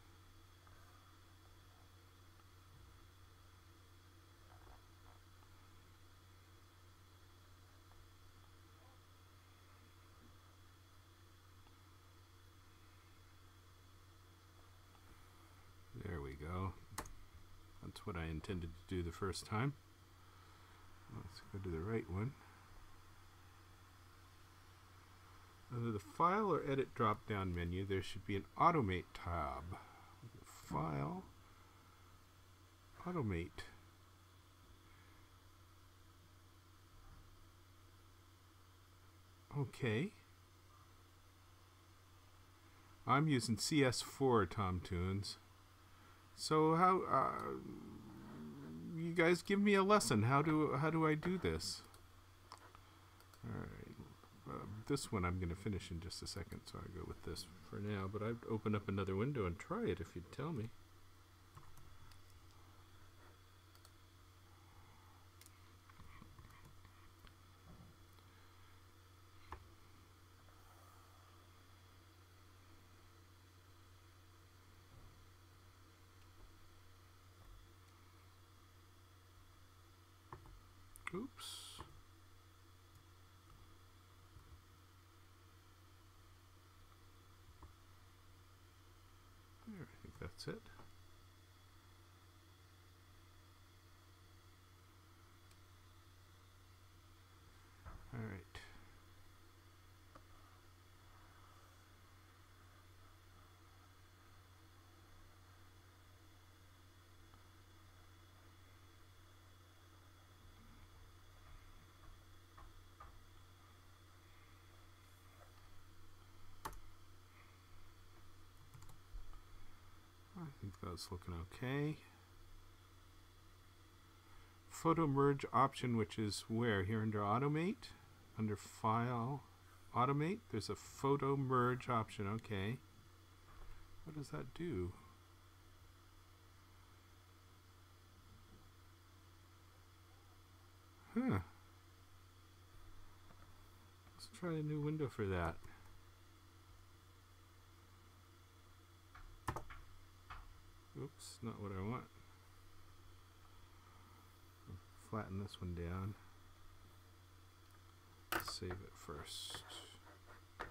There we go. What I intended to do the first time. Let's go to the right one. Under the File or Edit drop down menu, there should be an Automate tab. File, Automate. Okay. I'm using CS4 Tom Tunes. So how uh, you guys give me a lesson? How do how do I do this? All right, uh, this one I'm going to finish in just a second, so I go with this for now. But I'd open up another window and try it if you'd tell me. Oops. There, I think that's it. All right. I think that's looking okay. Photo merge option, which is where? Here under automate? Under file, automate? There's a photo merge option, okay. What does that do? Huh. Let's try a new window for that. Oops, not what I want. Flatten this one down. Save it first. All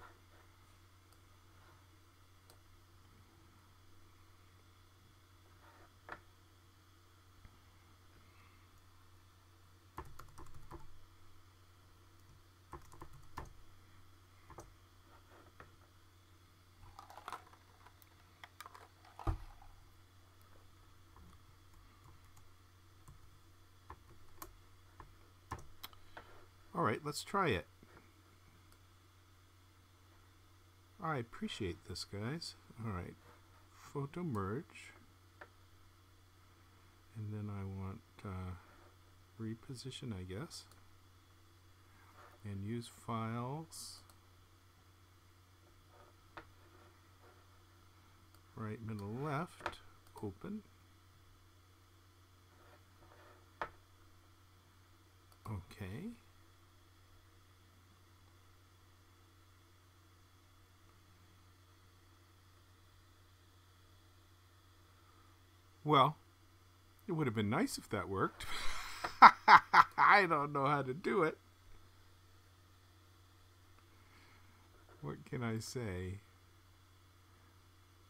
right, let's try it. I appreciate this, guys. All right, photo merge. And then I want uh, reposition, I guess. And use files. Right, middle, left, open. Okay. Well, it would have been nice if that worked. I don't know how to do it. What can I say?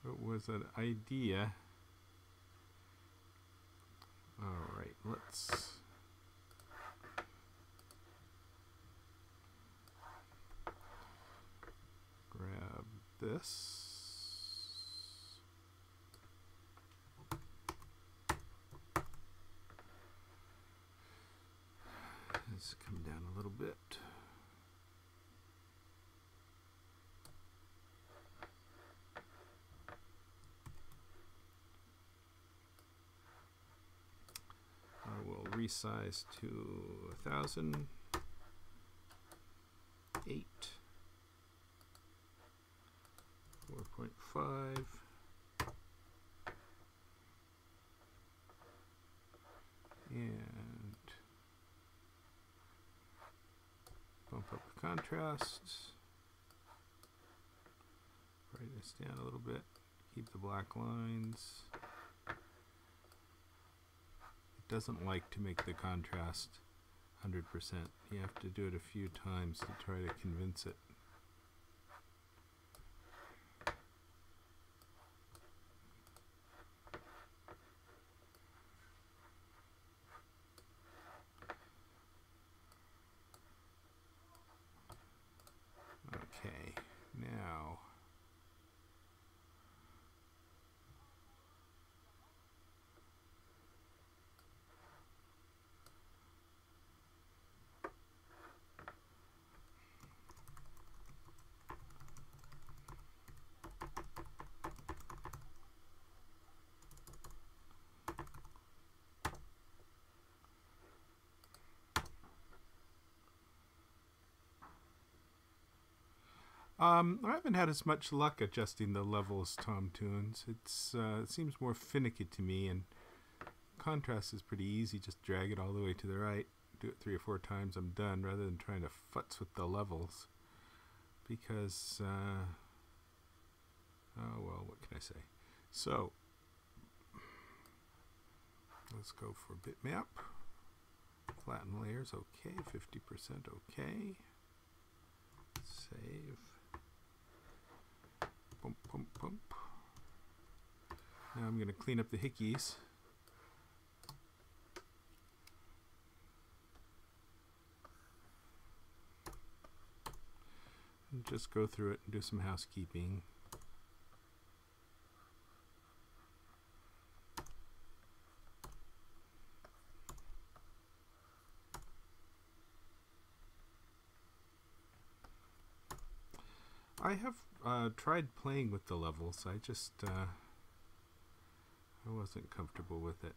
It was an idea. All right, let's. Grab this. Let's come down a little bit. I will resize to a thousand eight four point five and contrast brightness down a little bit. Keep the black lines. It doesn't like to make the contrast 100% you have to do it a few times to try to convince it Okay. Um, I haven't had as much luck adjusting the levels, Tom Tunes. It's uh, it seems more finicky to me, and contrast is pretty easy. Just drag it all the way to the right, do it three or four times, I'm done, rather than trying to futz with the levels. Because, uh, oh well, what can I say? So, let's go for bitmap. Flatten layers, okay. 50% okay. Save. Bump, bump, bump. Now I'm going to clean up the hickeys. And just go through it and do some housekeeping. I have uh, tried playing with the levels. I just uh, I wasn't comfortable with it.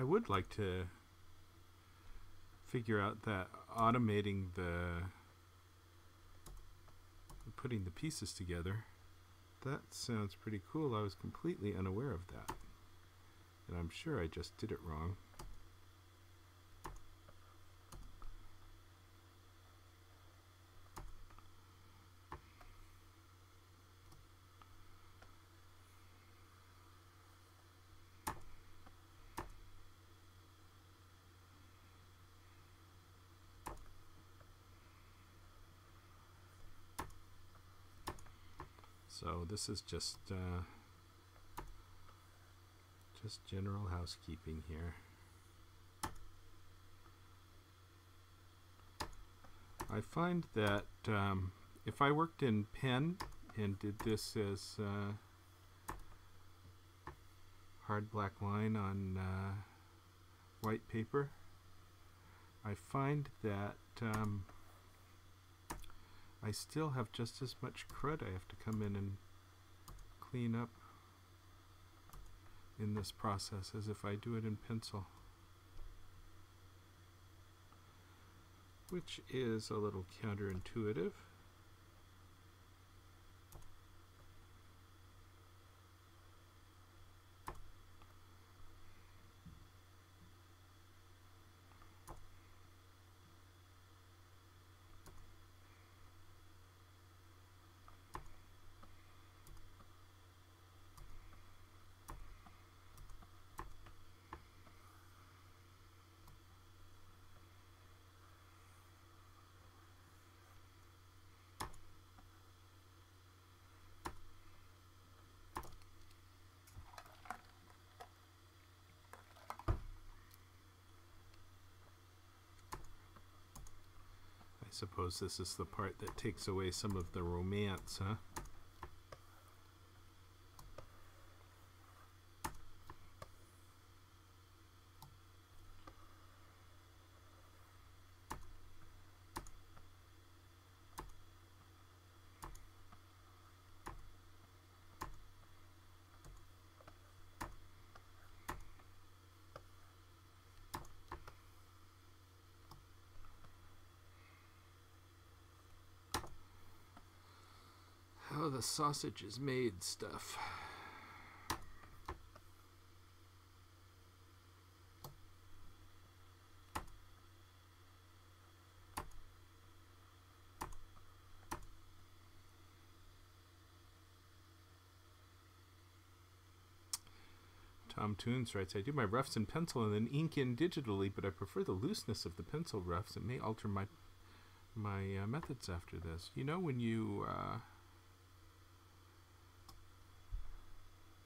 I would like to figure out that automating the putting the pieces together that sounds pretty cool. I was completely unaware of that. And I'm sure I just did it wrong So this is just uh, just general housekeeping here. I find that um, if I worked in pen and did this as uh, hard black line on uh, white paper, I find that um, I still have just as much crud I have to come in and clean up in this process as if I do it in pencil. Which is a little counterintuitive. Suppose this is the part that takes away some of the romance, huh? How the sausage is made stuff. Tom Tunes writes, I do my roughs in pencil and then ink in digitally, but I prefer the looseness of the pencil roughs. It may alter my my uh, methods after this. You know, when you uh,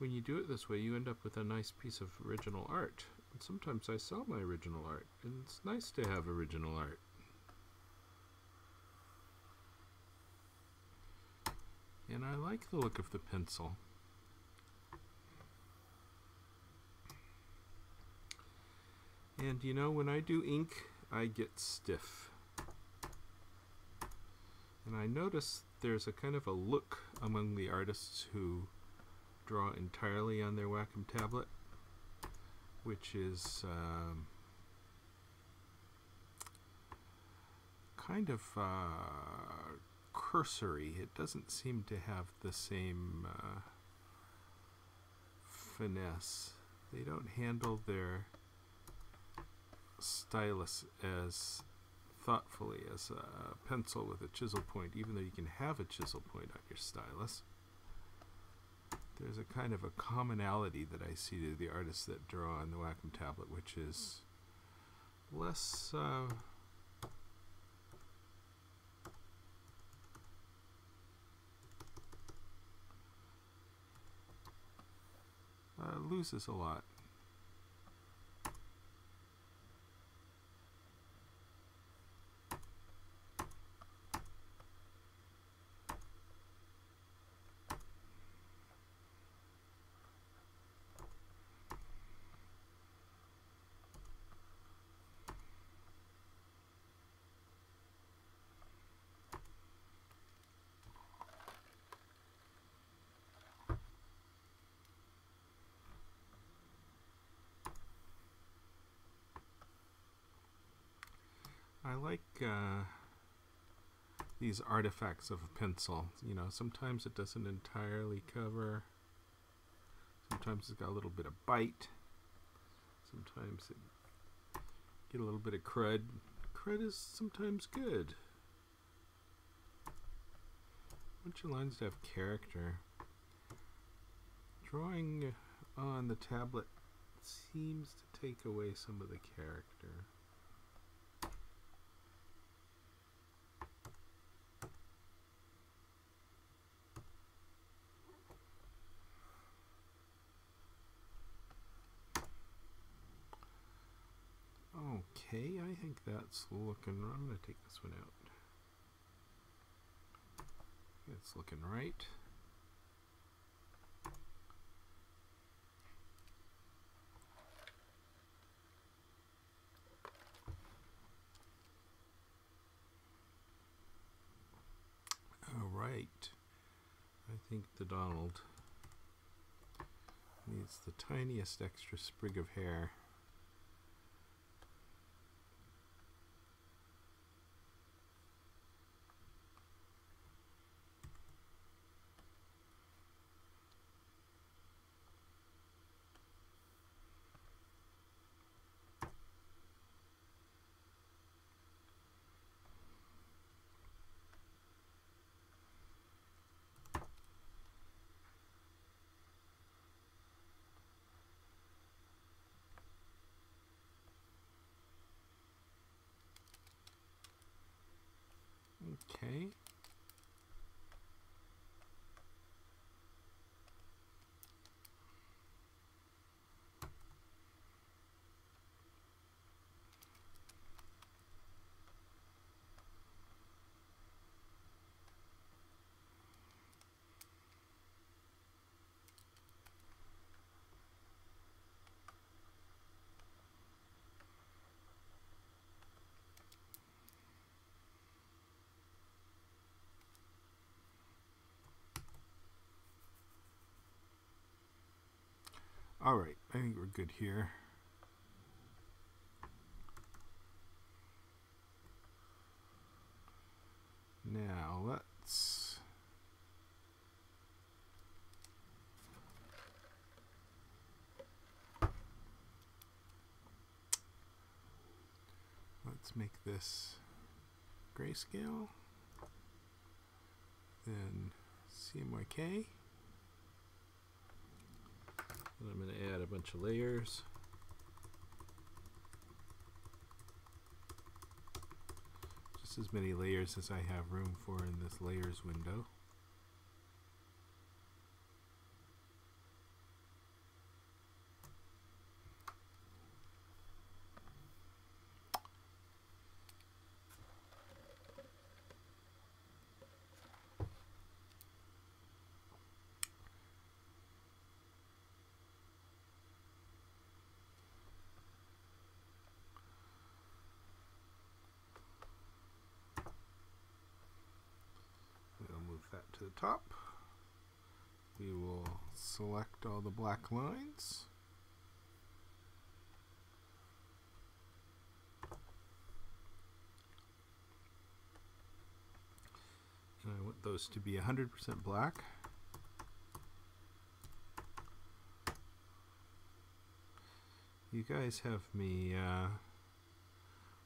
when you do it this way, you end up with a nice piece of original art. And sometimes I sell my original art, and it's nice to have original art. And I like the look of the pencil. And you know, when I do ink, I get stiff. And I notice there's a kind of a look among the artists who draw entirely on their Wacom tablet, which is um, kind of uh, cursory. It doesn't seem to have the same uh, finesse. They don't handle their stylus as thoughtfully as a pencil with a chisel point, even though you can have a chisel point on your stylus. There's a kind of a commonality that I see to the artists that draw on the Wacom tablet, which is less. Uh, uh, loses a lot. I like uh, these artifacts of a pencil. You know, sometimes it doesn't entirely cover. Sometimes it's got a little bit of bite. Sometimes it get a little bit of crud. Crud is sometimes good. I want your lines to have character. Drawing on the tablet seems to take away some of the character. Okay, I think that's looking. I'm going to take this one out. It's looking right. All right. I think the Donald needs the tiniest extra sprig of hair. Okay. All right, I think we're good here. Now let's let's make this grayscale then CMYK and I'm going to add a bunch of layers. Just just as many layers as I have room for in this layers window. that to the top. We will select all the black lines. And I want those to be 100% black. You guys have me uh,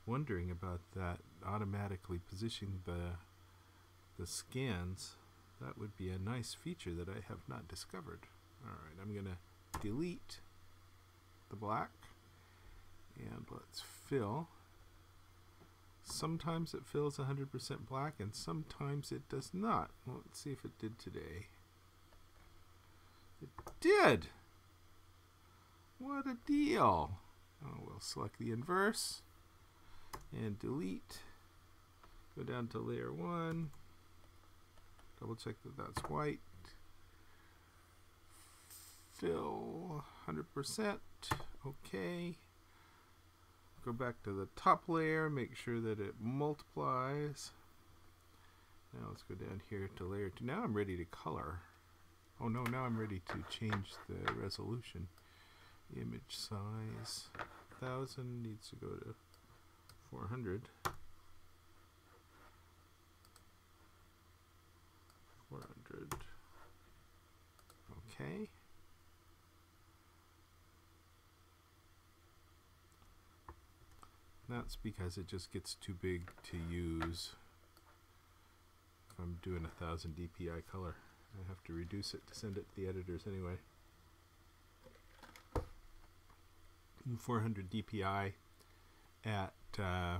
wondering about that automatically positioning the the scans, that would be a nice feature that I have not discovered. Alright, I'm going to delete the black and let's fill. Sometimes it fills 100% black and sometimes it does not. Well, let's see if it did today. It did! What a deal! Oh, we'll select the inverse and delete. Go down to layer 1, Double check that that's white. Fill 100%. Okay. Go back to the top layer, make sure that it multiplies. Now let's go down here to layer 2. Now I'm ready to color. Oh no, now I'm ready to change the resolution. Image size 1000 needs to go to 400. 400. Okay. That's because it just gets too big to use if I'm doing a 1000 dpi color. I have to reduce it to send it to the editors anyway. 400 dpi at uh,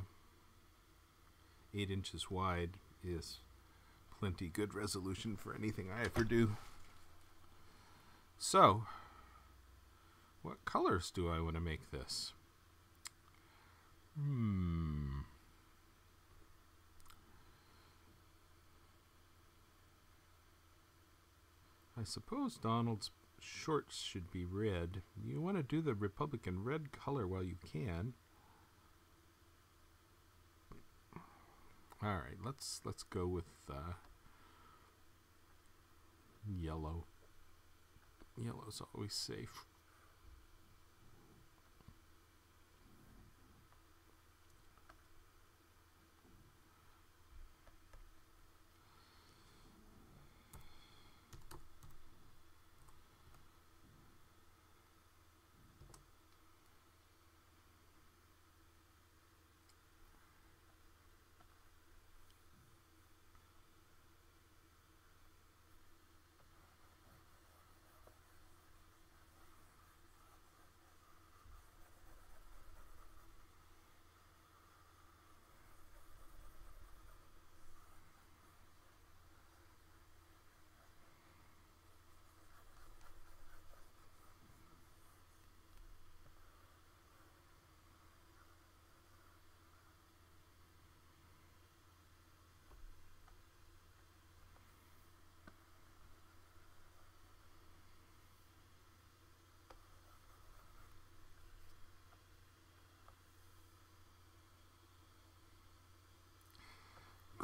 8 inches wide is plenty good resolution for anything I ever do. So, what colors do I want to make this? Hmm. I suppose Donald's shorts should be red. You want to do the Republican red color while you can. All right, let's let's go with uh, yellow. Yellow's always safe.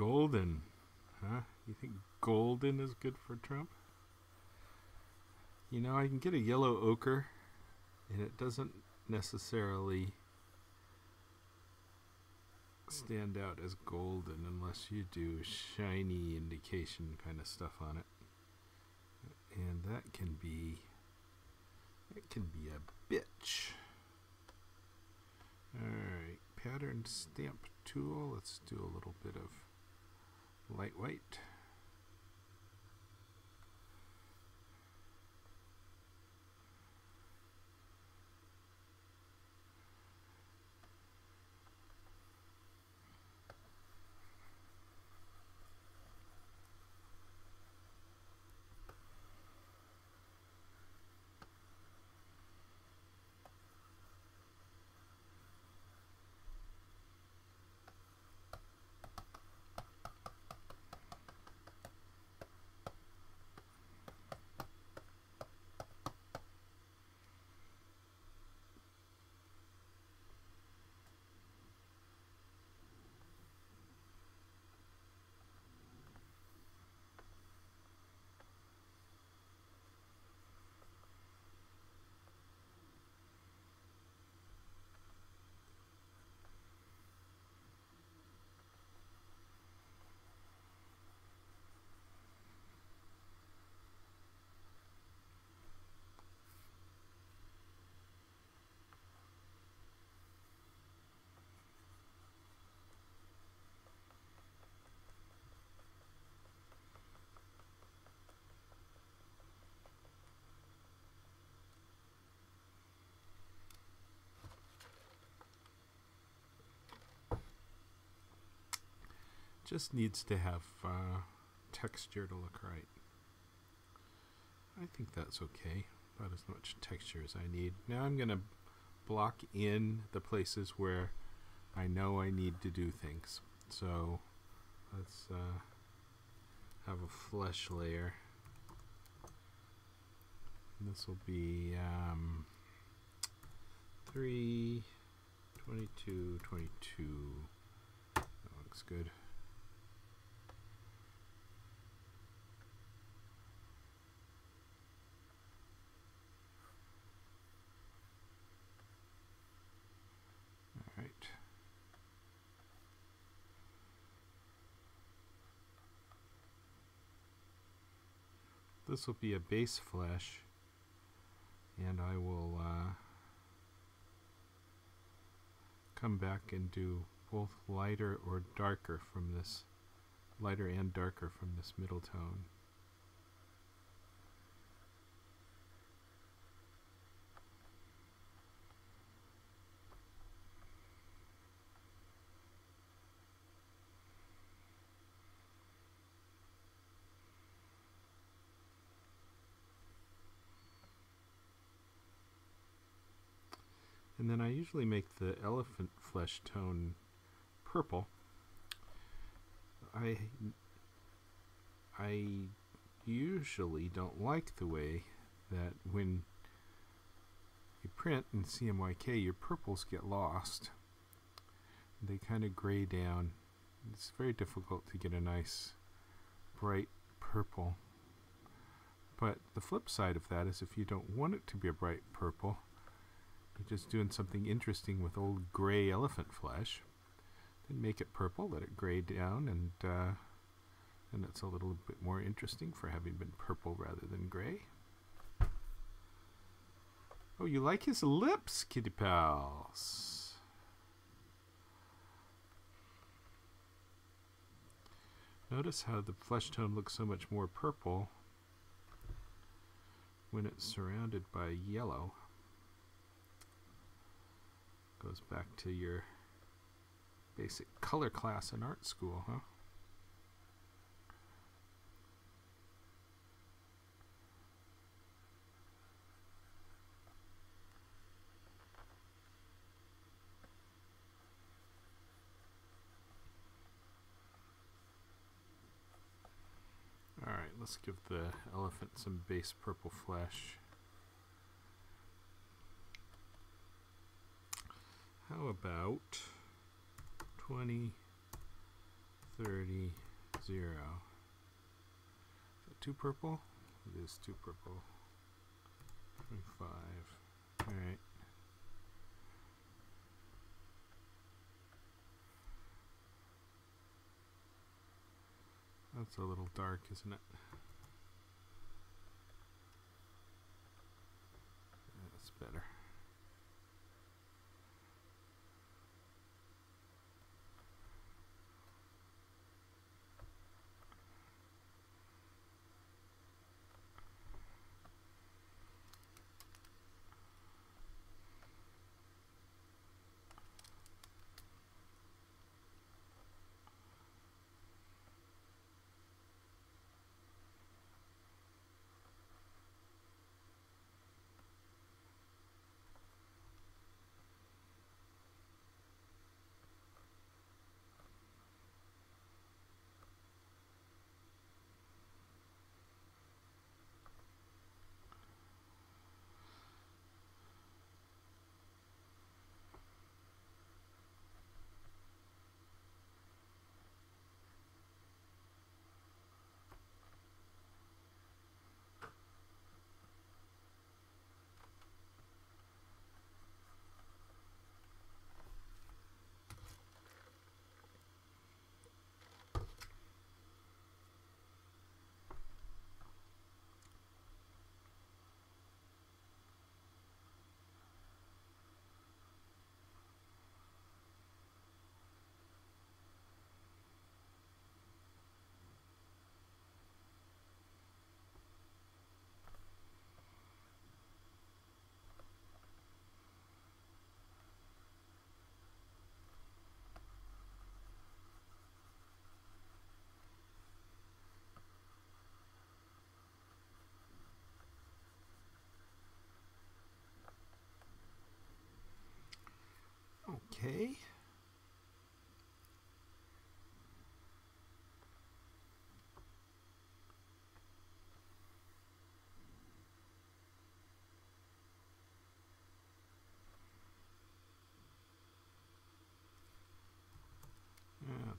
Golden. Huh? You think golden is good for Trump? You know, I can get a yellow ochre, and it doesn't necessarily stand out as golden unless you do shiny indication kind of stuff on it. And that can be it can be a bitch. Alright, pattern stamp tool. Let's do a little bit of lightweight. Just needs to have uh, texture to look right. I think that's okay. About as much texture as I need. Now I'm going to block in the places where I know I need to do things. So let's uh, have a flesh layer. This will be um, 3, 22, 22. That looks good. Alright. This will be a base flesh and I will uh, come back and do both lighter or darker from this lighter and darker from this middle tone then I usually make the elephant flesh tone purple. I I usually don't like the way that when you print in CMYK your purples get lost. They kind of gray down. It's very difficult to get a nice bright purple. But the flip side of that is if you don't want it to be a bright purple, just doing something interesting with old gray elephant flesh. Then make it purple, let it gray down, and uh, and it's a little bit more interesting for having been purple rather than gray. Oh, you like his lips, kitty pals. Notice how the flesh tone looks so much more purple when it's surrounded by yellow goes back to your basic color class in art school, huh? Alright, let's give the elephant some base purple flesh. How about 20, 30, 0? Is that too purple? It is too purple. 25. Alright. That's a little dark, isn't it? That's better.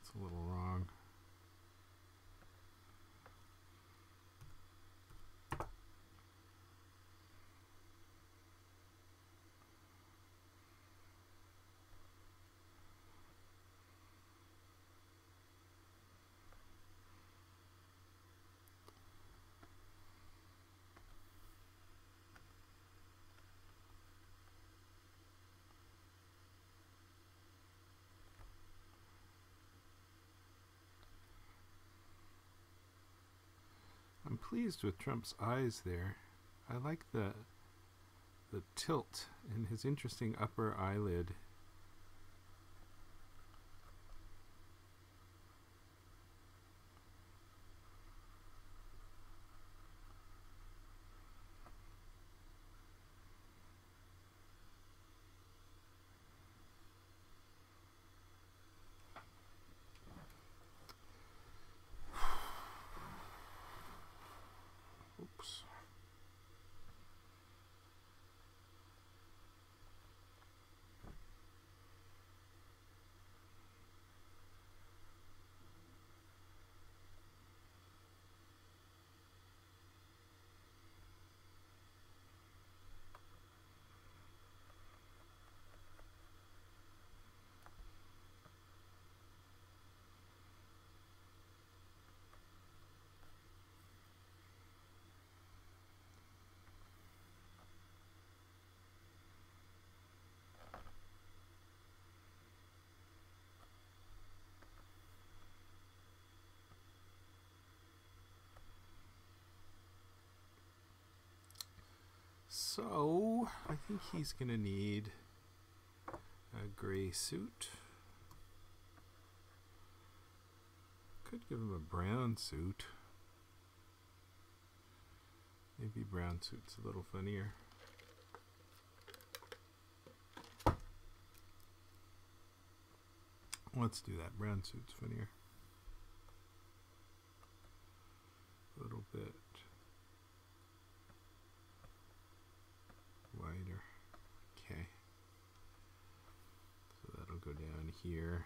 That's a little wrong. Pleased with Trump's eyes there. I like the the tilt in his interesting upper eyelid. Oops. So, I think he's going to need a gray suit. Could give him a brown suit. Maybe brown suit's a little funnier. Let's do that. Brown suit's funnier. A little bit wider. Okay. So that'll go down here.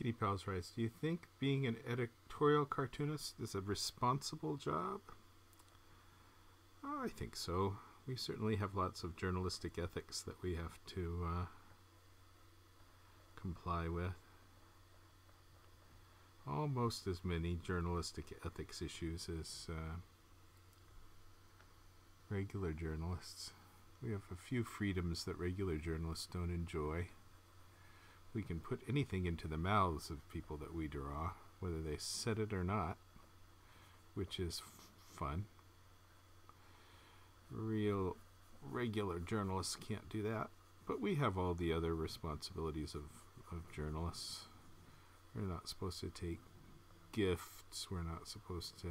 Kitty Pals writes, Do you think being an editorial cartoonist is a responsible job? Oh, I think so. We certainly have lots of journalistic ethics that we have to uh, comply with. Almost as many journalistic ethics issues as uh, regular journalists. We have a few freedoms that regular journalists don't enjoy we can put anything into the mouths of people that we draw, whether they said it or not, which is fun. Real regular journalists can't do that, but we have all the other responsibilities of, of journalists. We're not supposed to take gifts, we're not supposed to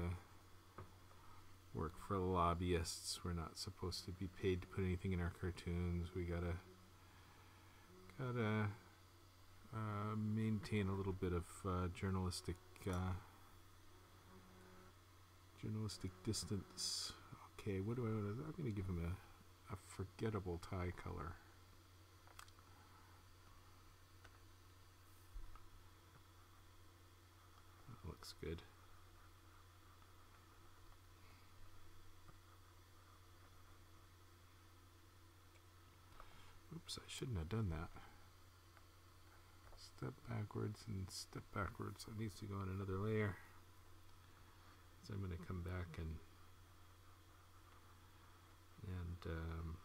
work for lobbyists, we're not supposed to be paid to put anything in our cartoons. We gotta gotta uh, maintain a little bit of uh, journalistic uh, journalistic distance. Okay, what do I want to? I'm going to give him a, a forgettable tie color. That looks good. Oops, I shouldn't have done that. Step backwards and step backwards. It needs to go on another layer. So I'm going to come back and and um,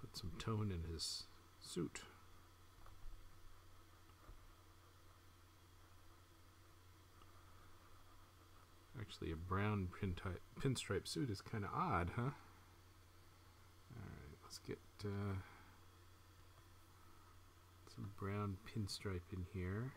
put some tone in his suit. Actually, a brown pinstripe suit is kind of odd, huh? Alright, let's get uh, brown pinstripe in here.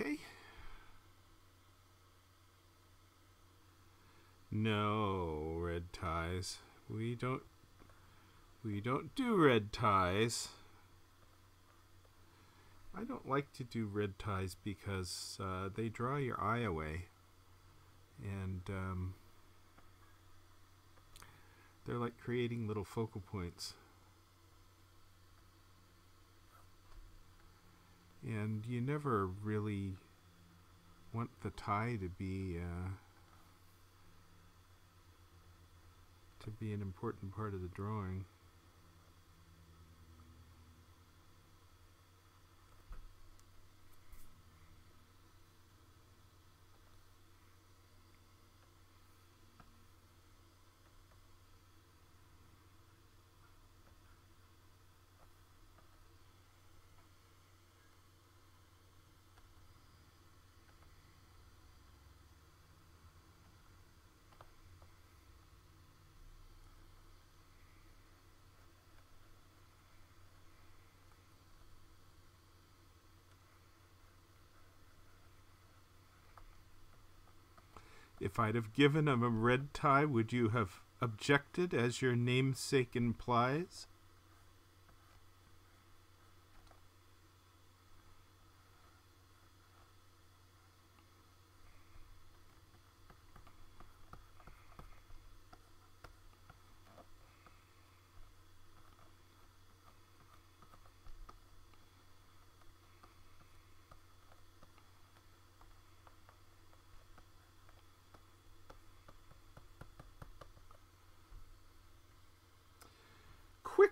Okay. No red ties. We don't we don't do red ties. I don't like to do red ties because uh, they draw your eye away. And um, they're like creating little focal points. And you never really want the tie to be uh, to be an important part of the drawing. If I'd have given him a red tie, would you have objected as your namesake implies?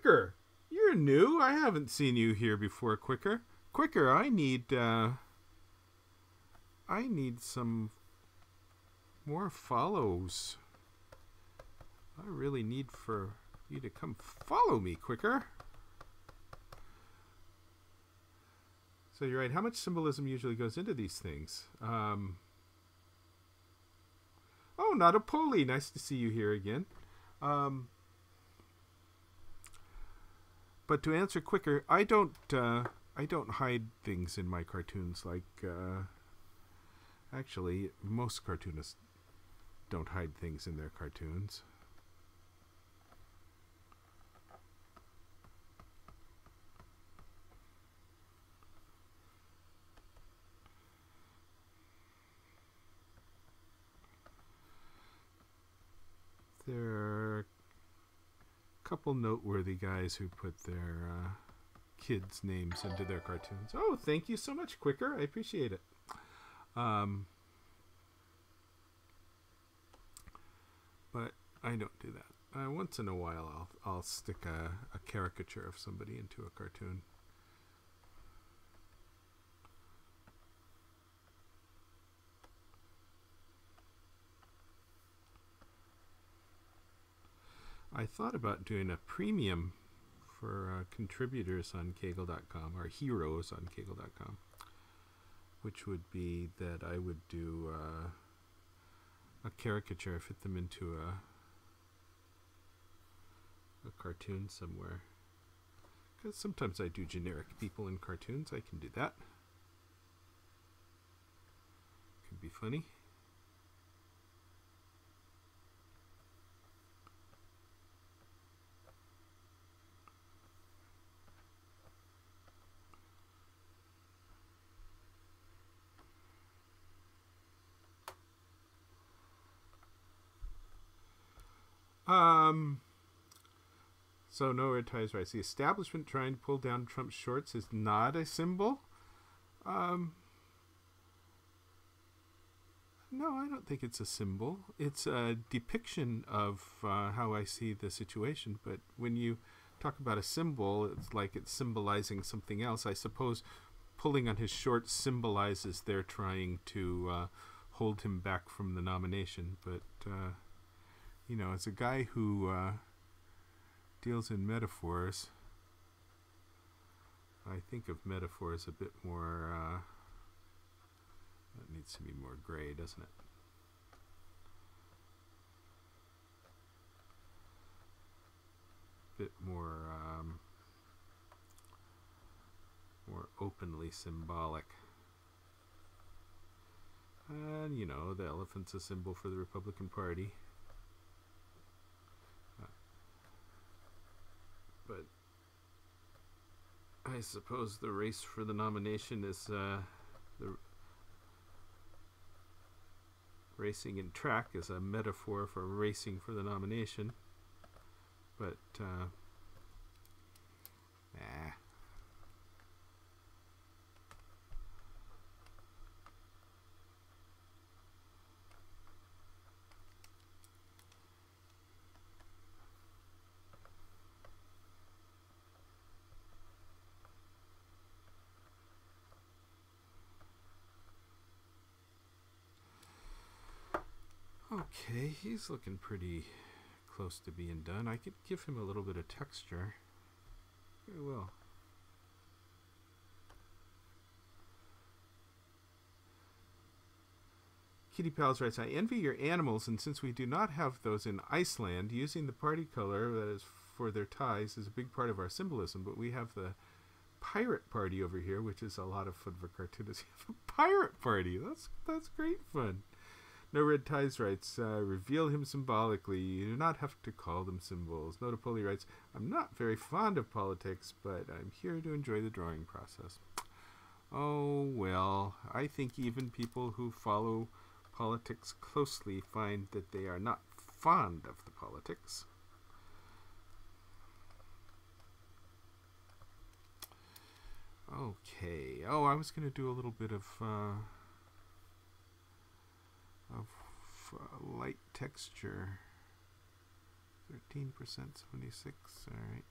Quicker, you're new. I haven't seen you here before, Quicker. Quicker, I need, uh, I need some more follows. I really need for you to come follow me, Quicker. So you're right. How much symbolism usually goes into these things? Um, oh, not a pulley. Nice to see you here again. Um, but to answer quicker, I don't uh, I don't hide things in my cartoons. Like uh, actually, most cartoonists don't hide things in their cartoons. There couple noteworthy guys who put their uh, kids' names into their cartoons. Oh, thank you so much, Quicker. I appreciate it. Um, but I don't do that. Uh, once in a while, I'll I'll stick a, a caricature of somebody into a cartoon. I thought about doing a premium for uh, contributors on cagle.com or heroes on cagle.com. which would be that I would do uh, a caricature, fit them into a a cartoon somewhere. Because sometimes I do generic people in cartoons. I can do that. Could be funny. Um, so no red ties rights. The establishment trying to pull down Trump's shorts is not a symbol. Um, no, I don't think it's a symbol. It's a depiction of uh, how I see the situation. But when you talk about a symbol, it's like it's symbolizing something else. I suppose pulling on his shorts symbolizes they're trying to uh, hold him back from the nomination. But uh, you know, as a guy who uh, deals in metaphors, I think of metaphors a bit more. Uh, that needs to be more gray, doesn't it? A bit more, um, more openly symbolic. And you know, the elephant's a symbol for the Republican Party. But I suppose the race for the nomination is uh, the racing in track is a metaphor for racing for the nomination, but uh, nah. Okay, he's looking pretty close to being done. I could give him a little bit of texture. Very well. Kitty Pals writes, I envy your animals, and since we do not have those in Iceland, using the party color that is for their ties is a big part of our symbolism, but we have the pirate party over here, which is a lot of fun for cartoonists. a pirate party. That's that's great fun. No Red Ties writes, uh, reveal him symbolically. You do not have to call them symbols. Notapoli writes, I'm not very fond of politics, but I'm here to enjoy the drawing process. Oh, well, I think even people who follow politics closely find that they are not fond of the politics. Okay. Oh, I was going to do a little bit of... Uh, of uh, light texture. 13%, 76, alright.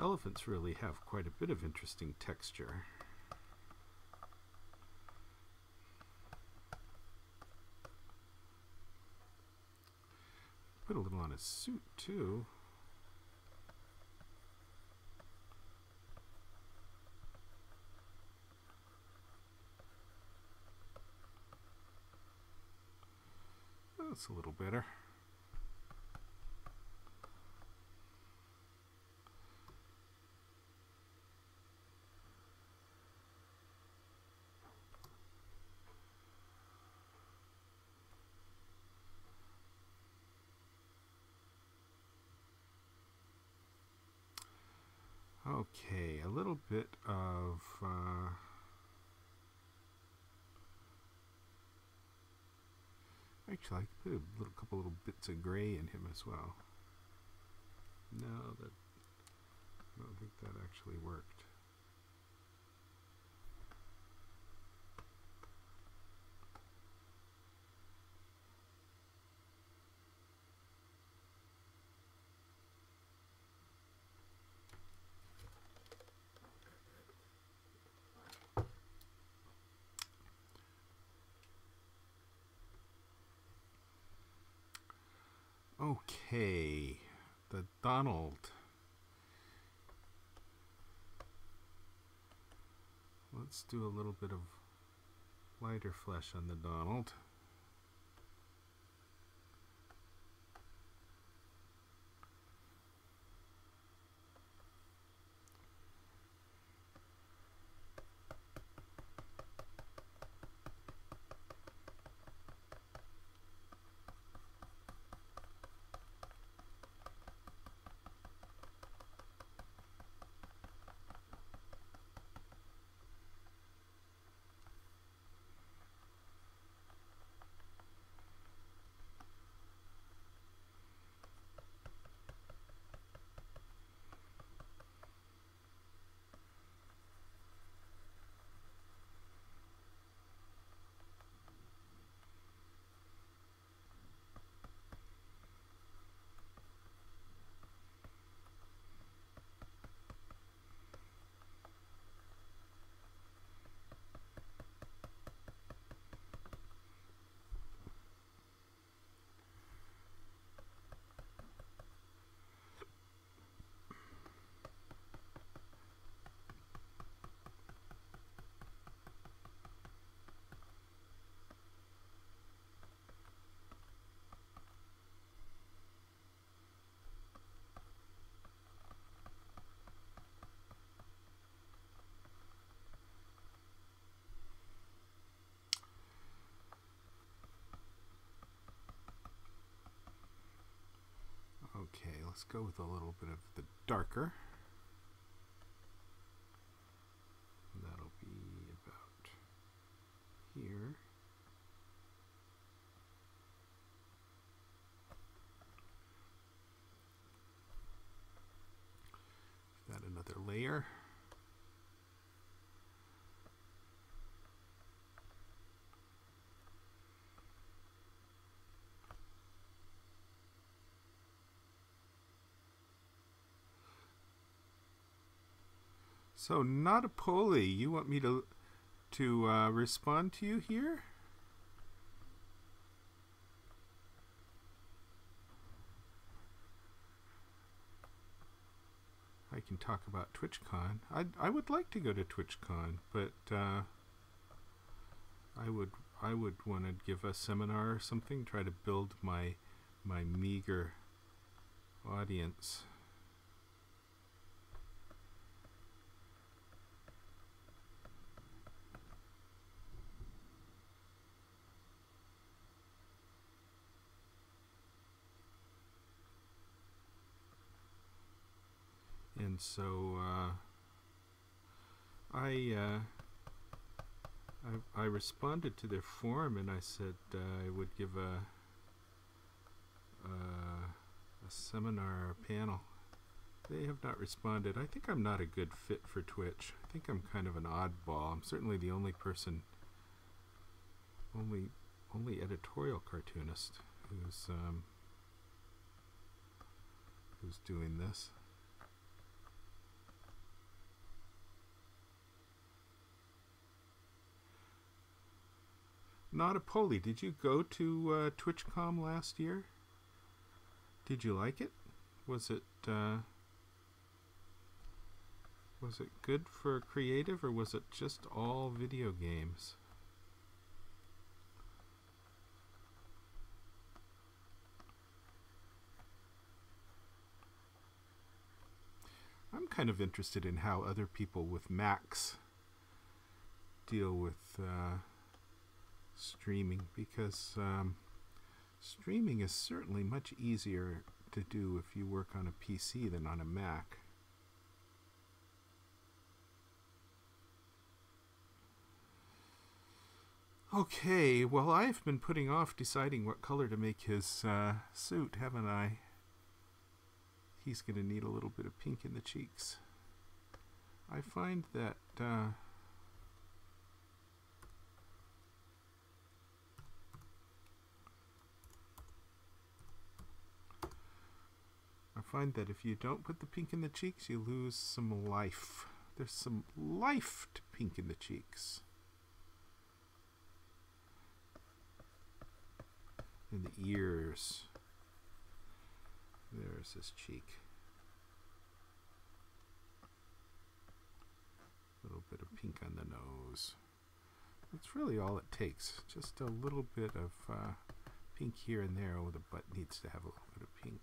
Elephants really have quite a bit of interesting texture. Put suit, too. That's a little better. Okay, a bit of uh, actually I could put a little couple little bits of gray in him as well. No, that I don't think that actually worked. Okay, the Donald. Let's do a little bit of lighter flesh on the Donald. Okay, let's go with a little bit of the darker. That'll be about here. That another layer. So, not a. You want me to to uh, respond to you here? I can talk about TwitchCon. I I would like to go to TwitchCon, but uh, I would I would want to give a seminar or something. Try to build my my meager audience. And so uh, I, uh, I I responded to their form and I said uh, I would give a uh, a seminar a panel. They have not responded. I think I'm not a good fit for Twitch. I think I'm kind of an oddball. I'm certainly the only person, only only editorial cartoonist who's um, who's doing this. Not a pulley. Did you go to uh, TwitchCon last year? Did you like it? Was it uh, was it good for creative or was it just all video games? I'm kind of interested in how other people with Macs deal with uh, streaming because um, streaming is certainly much easier to do if you work on a PC than on a Mac. Okay, well, I've been putting off deciding what color to make his uh, suit, haven't I? He's going to need a little bit of pink in the cheeks. I find that uh, find that if you don't put the pink in the cheeks, you lose some life. There's some life to pink in the cheeks. In the ears. There's his cheek. A little bit of pink on the nose. That's really all it takes. Just a little bit of uh, pink here and there. Oh, the butt needs to have a little bit of pink.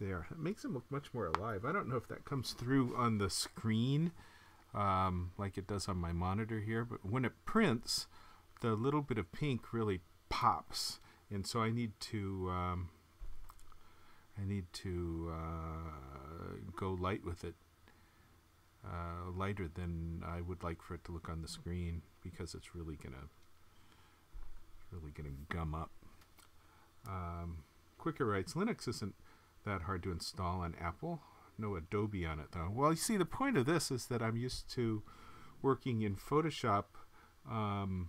There. It makes him look much more alive. I don't know if that comes through on the screen um, like it does on my monitor here, but when it prints, the little bit of pink really pops. And so I need to um, I need to uh, go light with it uh, lighter than I would like for it to look on the screen because it's really gonna really gonna gum up. Um, Quicker writes Linux isn't that hard to install on Apple. No Adobe on it though. Well, you see, the point of this is that I'm used to working in Photoshop um,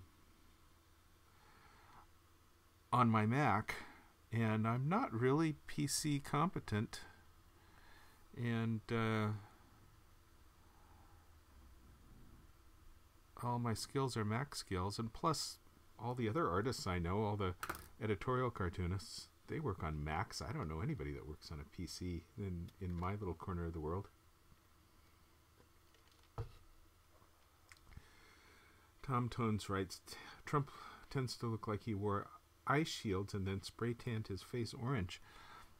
on my Mac, and I'm not really PC competent. And uh, all my skills are Mac skills, and plus all the other artists I know, all the editorial cartoonists, they work on Macs. I don't know anybody that works on a PC in in my little corner of the world. Tom Tones writes, Trump tends to look like he wore eye shields and then spray tanned his face orange.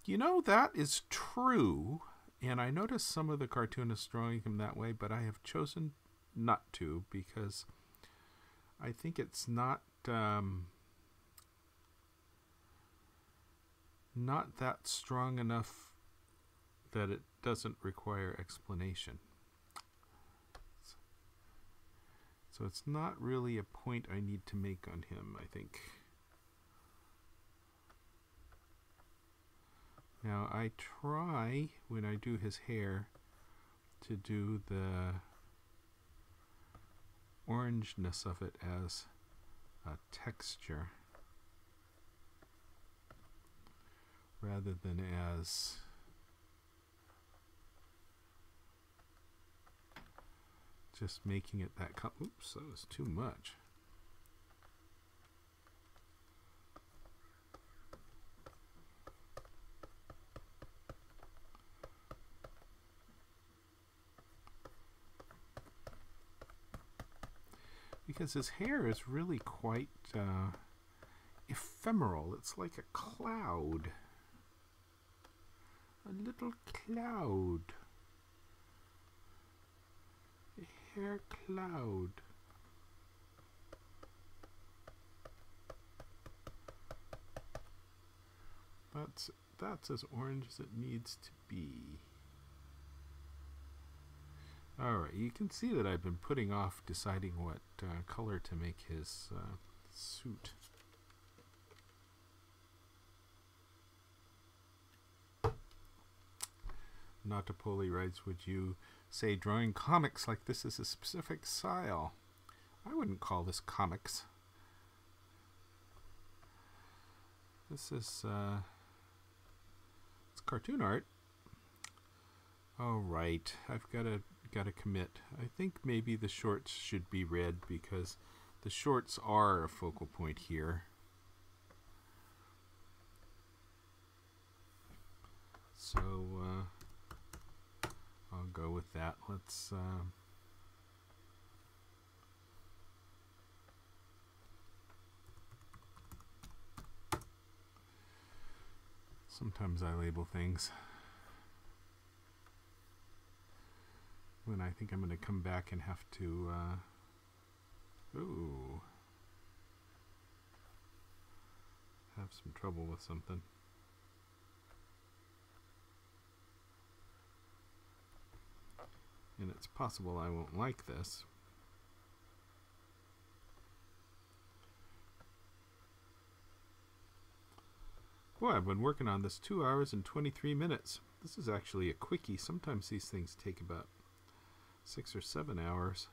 You know, that is true, and I noticed some of the cartoonists drawing him that way, but I have chosen not to because I think it's not um, not that strong enough that it doesn't require explanation. So it's not really a point I need to make on him, I think. Now I try, when I do his hair, to do the orangeness of it as a texture rather than as just making it that color. Oops, that was too much. because his hair is really quite uh, ephemeral. It's like a cloud. A little cloud. A hair cloud. That's that's as orange as it needs to be. Alright, you can see that I've been putting off deciding what uh, color to make his uh, suit. Natapoli writes, would you say drawing comics like this is a specific style? I wouldn't call this comics. This is, uh, it's cartoon art. All right, I've got to got to commit. I think maybe the shorts should be red because the shorts are a focal point here. So uh, I'll go with that. Let's. Uh, sometimes I label things. when I think I'm going to come back and have to, uh, ooh, have some trouble with something. And it's possible I won't like this. Boy, I've been working on this two hours and 23 minutes. This is actually a quickie. Sometimes these things take about six or seven hours.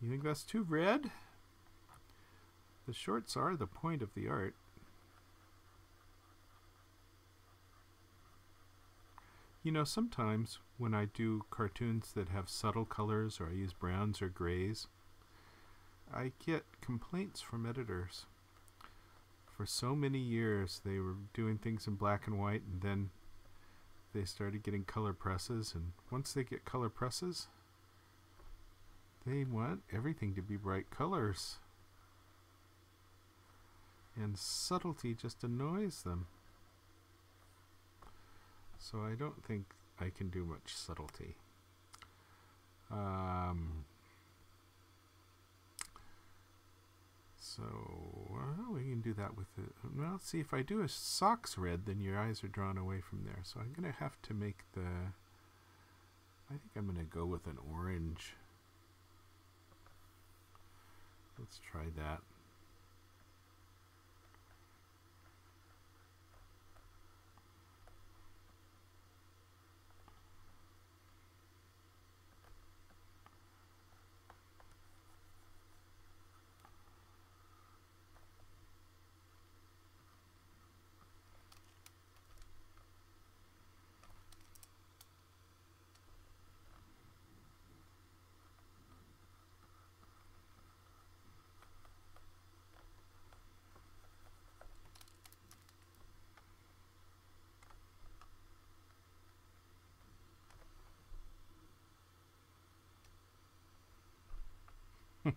You think that's too red? The shorts are the point of the art. You know, sometimes when I do cartoons that have subtle colors or I use browns or grays, I get complaints from editors. For so many years, they were doing things in black and white, and then they started getting color presses. And once they get color presses, they want everything to be bright colors. And subtlety just annoys them. So I don't think I can do much subtlety. Um, so well, we can do that with it. Well, see if I do a socks red, then your eyes are drawn away from there. So I'm going to have to make the. I think I'm going to go with an orange. Let's try that.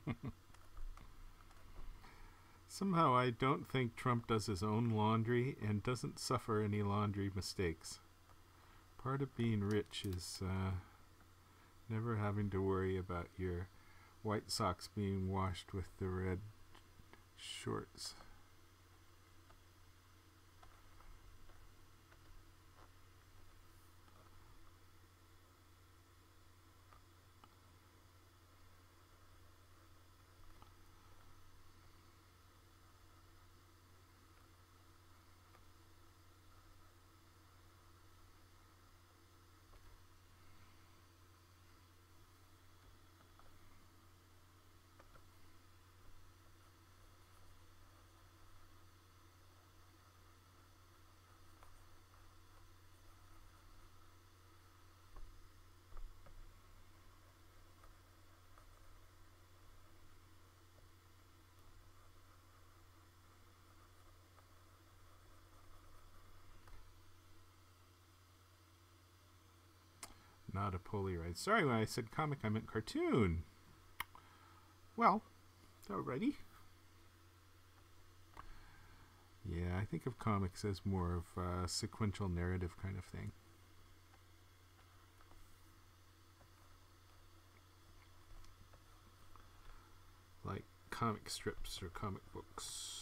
Somehow I don't think Trump does his own laundry and doesn't suffer any laundry mistakes. Part of being rich is uh, never having to worry about your white socks being washed with the red shorts. Not a Polaroid. Sorry, when I said comic, I meant cartoon. Well, alrighty. Yeah, I think of comics as more of a sequential narrative kind of thing. Like comic strips or comic books.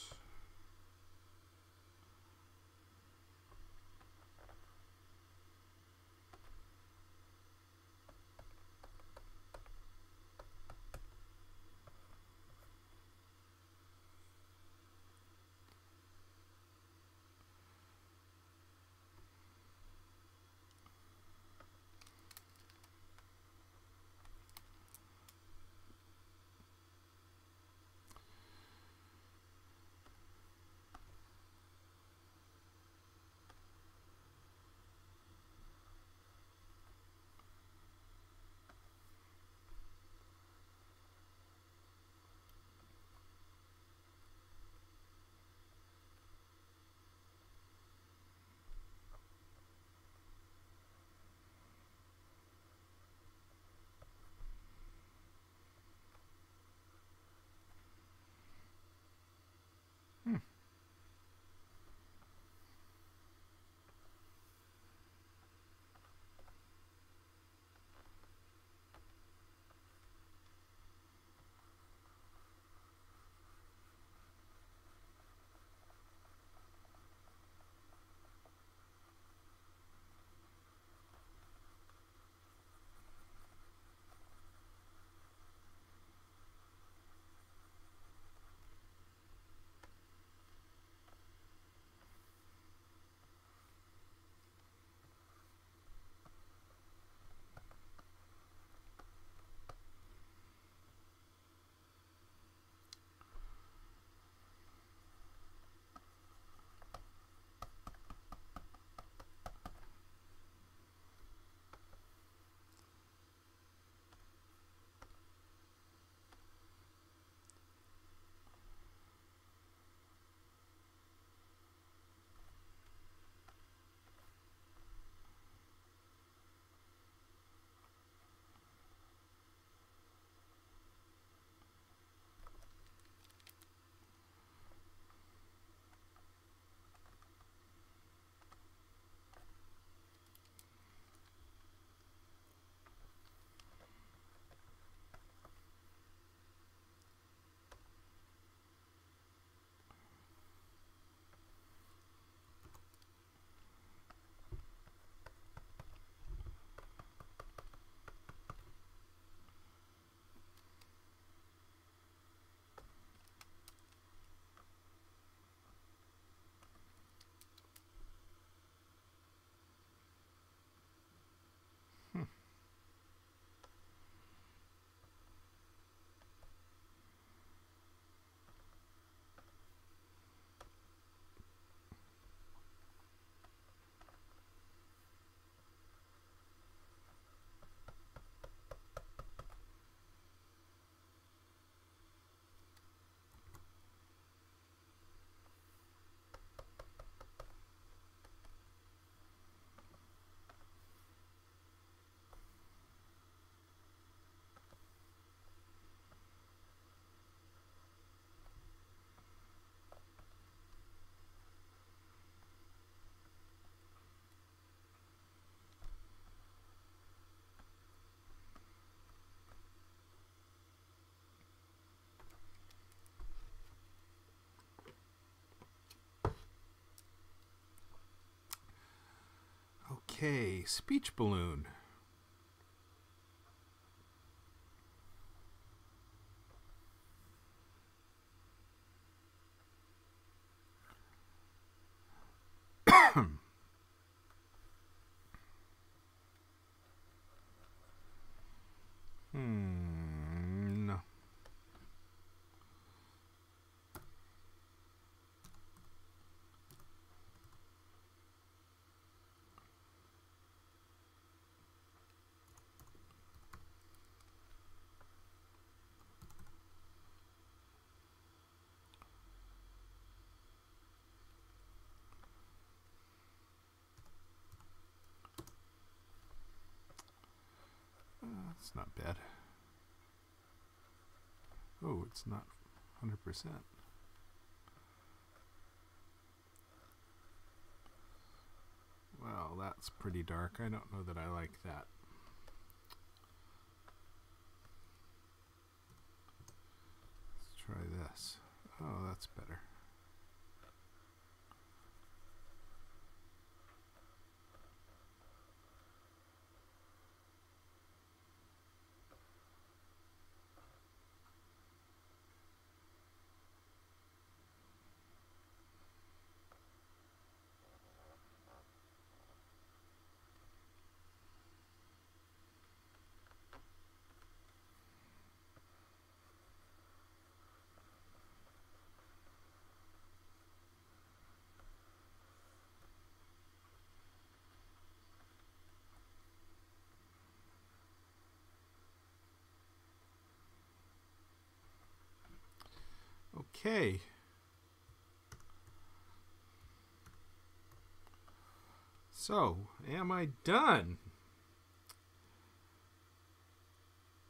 Okay, speech balloon. hmm. No. Uh, it's not bad. Oh, it's not 100%. Well, that's pretty dark. I don't know that I like that. Let's try this. Oh, that's better. Okay. So, am I done?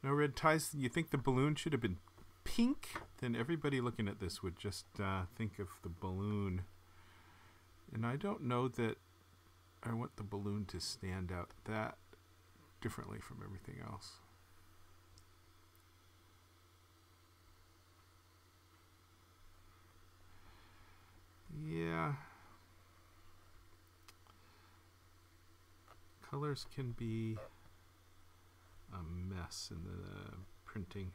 No red ties. You think the balloon should have been pink? Then everybody looking at this would just uh, think of the balloon. And I don't know that I want the balloon to stand out that differently from everything else. Yeah. Colors can be a mess in the printing.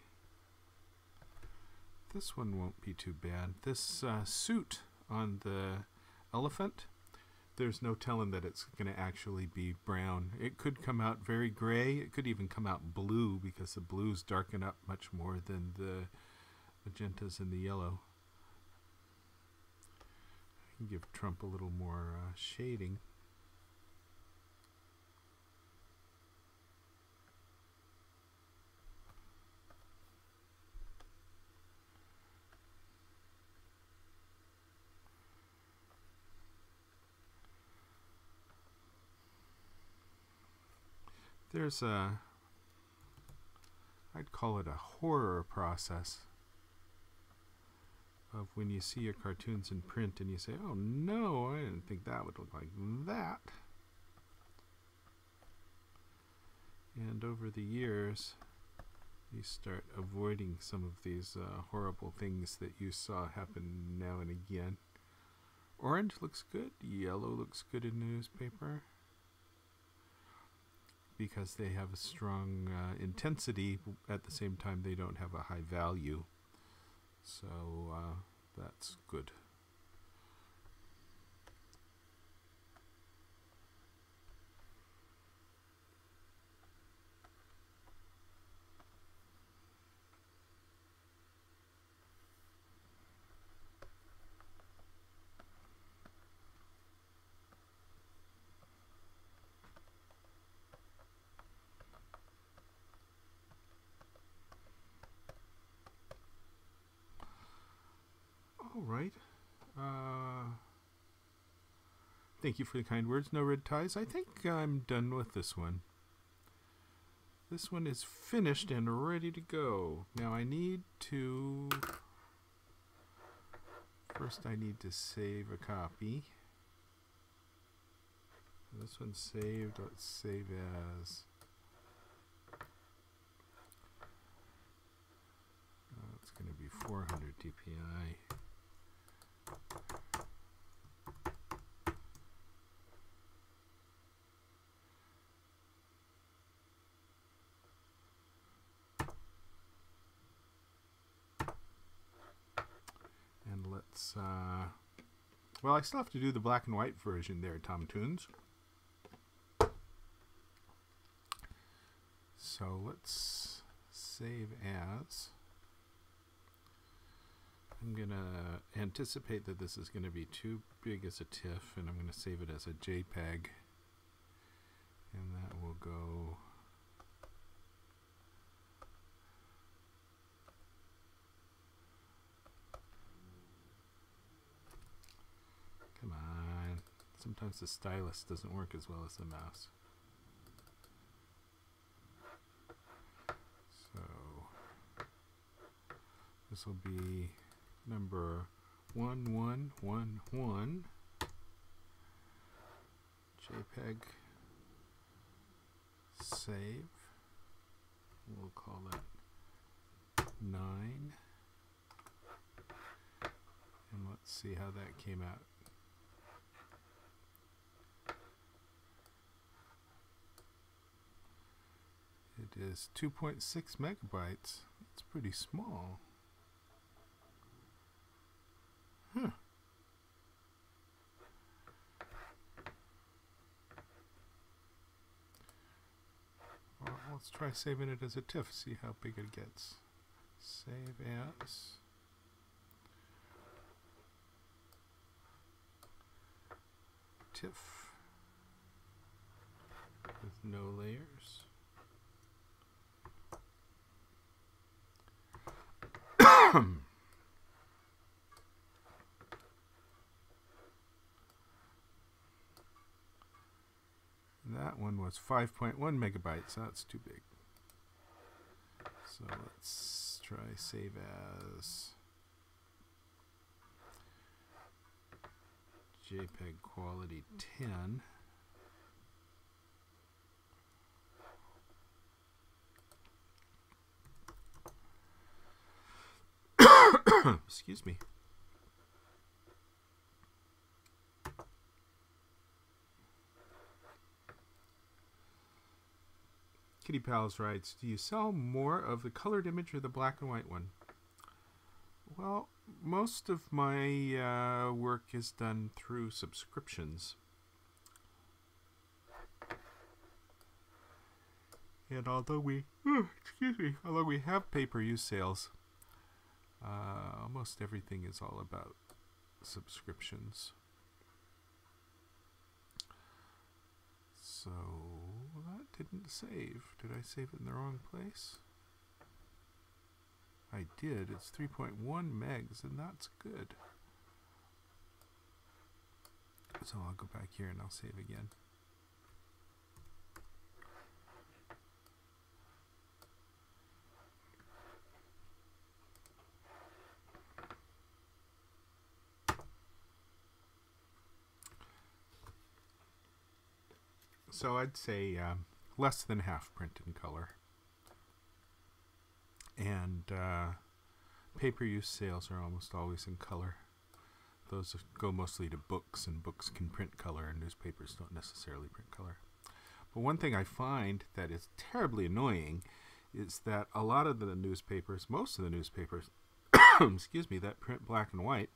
This one won't be too bad. This uh, suit on the elephant, there's no telling that it's going to actually be brown. It could come out very gray. It could even come out blue because the blues darken up much more than the magentas and the yellow give Trump a little more uh, shading. There's a, I'd call it a horror process of when you see your cartoons in print and you say, oh no, I didn't think that would look like that. And over the years, you start avoiding some of these uh, horrible things that you saw happen now and again. Orange looks good, yellow looks good in newspaper because they have a strong uh, intensity at the same time they don't have a high value. So uh, that's good. All right. Uh, thank you for the kind words. No red ties. I think I'm done with this one. This one is finished and ready to go. Now I need to... First I need to save a copy. This one's saved. Let's save as... Uh, it's going to be 400 dpi. Uh, well, I still have to do the black and white version there, Tom Tunes. So let's save as. I'm going to anticipate that this is going to be too big as a TIFF, and I'm going to save it as a JPEG. And that will go Come on. Sometimes the stylus doesn't work as well as the mouse. So this will be number 1111 JPEG save. We'll call that 9. And let's see how that came out. It is 2.6 megabytes. It's pretty small. Huh. Let's try saving it as a TIFF, see how big it gets. Save as. TIFF with no layers. that one was 5.1 megabytes. That's too big. So let's try save as JPEG quality 10. Excuse me. Kitty Pals writes, Do you sell more of the colored image or the black and white one? Well, most of my uh, work is done through subscriptions. And although we, oh, excuse me, although we have pay-per-use sales, uh, almost everything is all about subscriptions. So that didn't save. Did I save it in the wrong place? I did. It's 3.1 megs, and that's good. So I'll go back here and I'll save again. So I'd say um, less than half print in color. And uh, pay-per-use sales are almost always in color. Those go mostly to books, and books can print color, and newspapers don't necessarily print color. But one thing I find that is terribly annoying is that a lot of the newspapers, most of the newspapers, excuse me, that print black and white,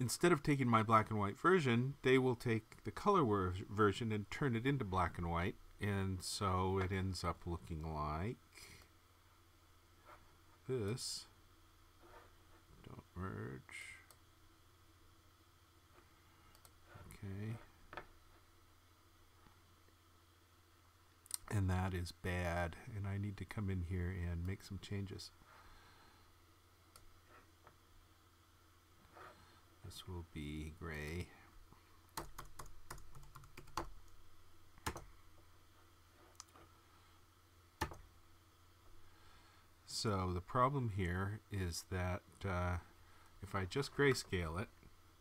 instead of taking my black and white version, they will take the color version and turn it into black and white. And so it ends up looking like this. Don't merge. Okay. And that is bad. And I need to come in here and make some changes. This will be gray. So the problem here is that uh, if I just grayscale it,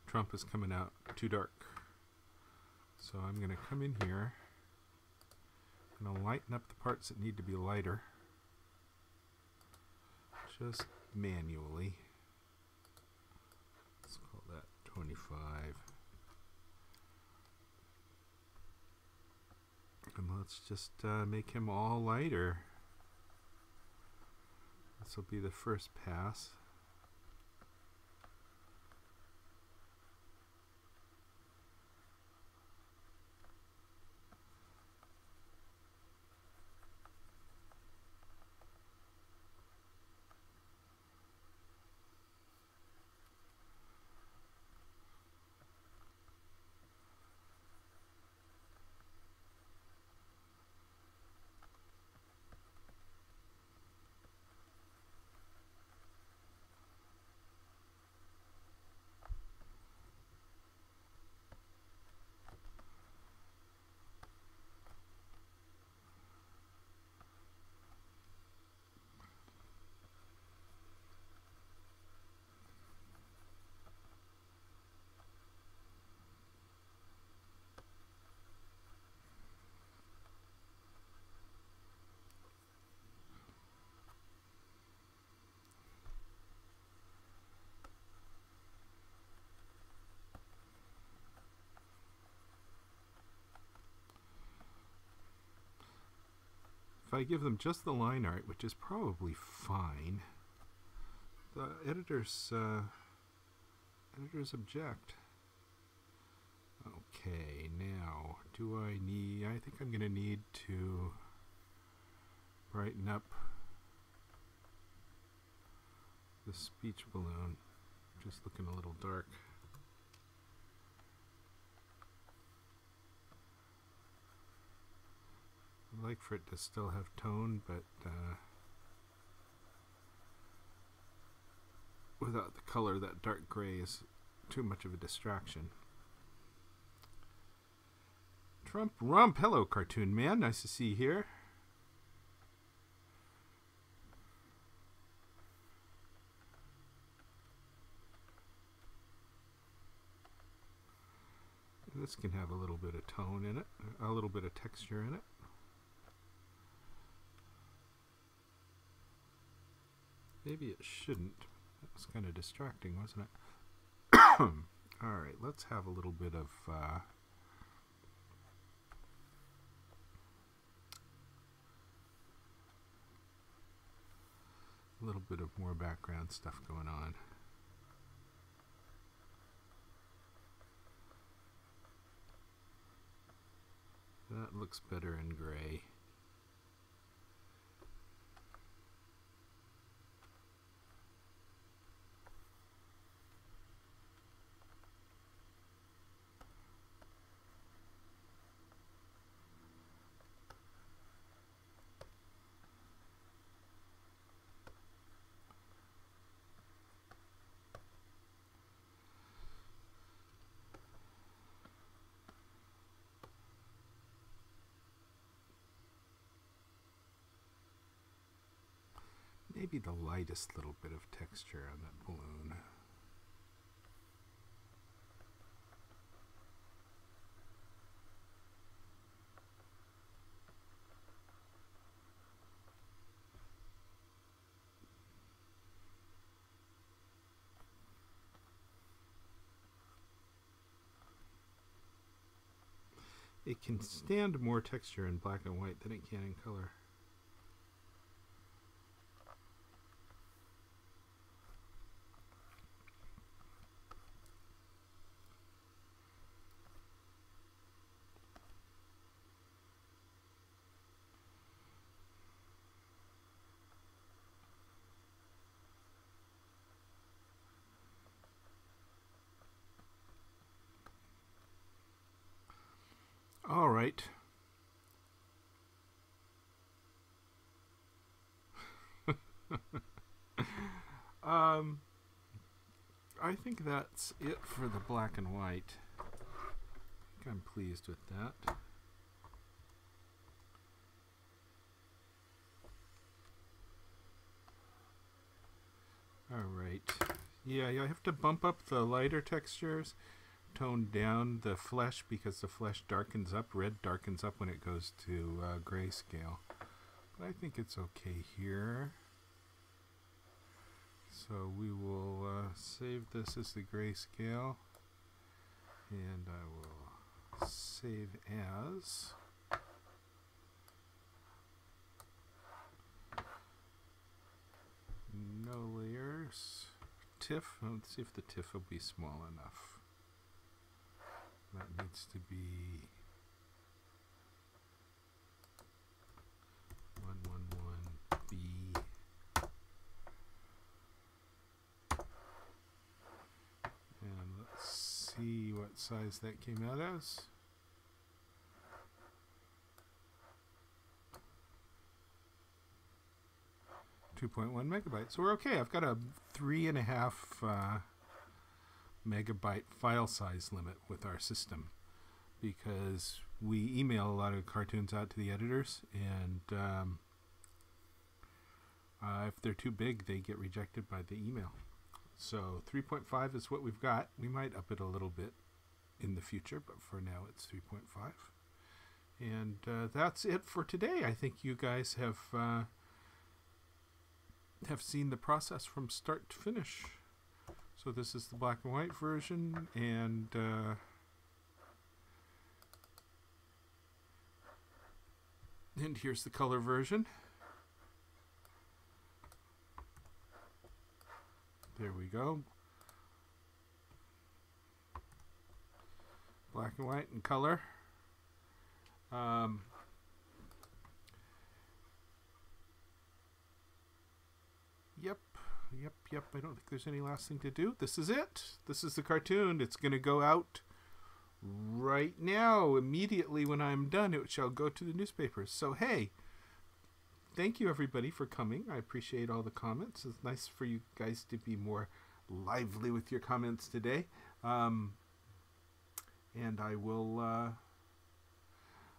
Trump is coming out too dark. So I'm going to come in here and lighten up the parts that need to be lighter just manually. 25. And let's just uh, make him all lighter. This will be the first pass. I give them just the line art, which is probably fine, the editors uh, editors object. Okay, now do I need? I think I'm going to need to brighten up the speech balloon. Just looking a little dark. Like for it to still have tone, but uh, without the color, that dark gray is too much of a distraction. Trump Rump, hello, cartoon man. Nice to see you here. This can have a little bit of tone in it, a little bit of texture in it. Maybe it shouldn't. That was kind of distracting, wasn't it? Alright, let's have a little bit of uh, a little bit of more background stuff going on. That looks better in gray. Maybe the lightest little bit of texture on that balloon. It can stand more texture in black and white than it can in color. All right. um, I think that's it for the black and white. I am pleased with that. All right. Yeah, I have to bump up the lighter textures tone down the flesh because the flesh darkens up. Red darkens up when it goes to uh, grayscale. But I think it's okay here. So we will uh, save this as the grayscale. And I will save as. No layers. TIFF. Let's see if the TIFF will be small enough that needs to be 111B. And let's see what size that came out as. Two point one megabytes. So we're okay. I've got a three and a half uh, megabyte file size limit with our system. Because we email a lot of cartoons out to the editors and um, uh, if they're too big they get rejected by the email. So 3.5 is what we've got. We might up it a little bit in the future but for now it's 3.5 and uh, that's it for today. I think you guys have uh, have seen the process from start to finish so this is the black and white version, and uh, And here's the color version. There we go. Black and white and color. Um, yep, yep. I don't think there's any last thing to do. This is it. This is the cartoon. It's going to go out right now. Immediately when I'm done, it shall go to the newspapers. So, hey, thank you everybody for coming. I appreciate all the comments. It's nice for you guys to be more lively with your comments today. Um, and I will, uh,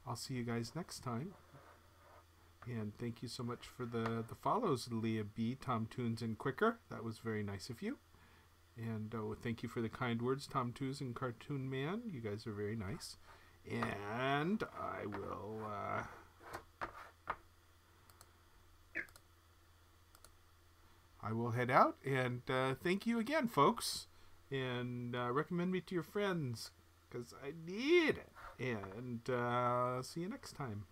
I'll see you guys next time. And thank you so much for the, the follows, Leah B, Tom Tunes, and Quicker. That was very nice of you. And uh, thank you for the kind words, Tom Tunes and Cartoon Man. You guys are very nice. And I will. Uh, I will head out and uh, thank you again, folks. And uh, recommend me to your friends because I need it. And uh, see you next time.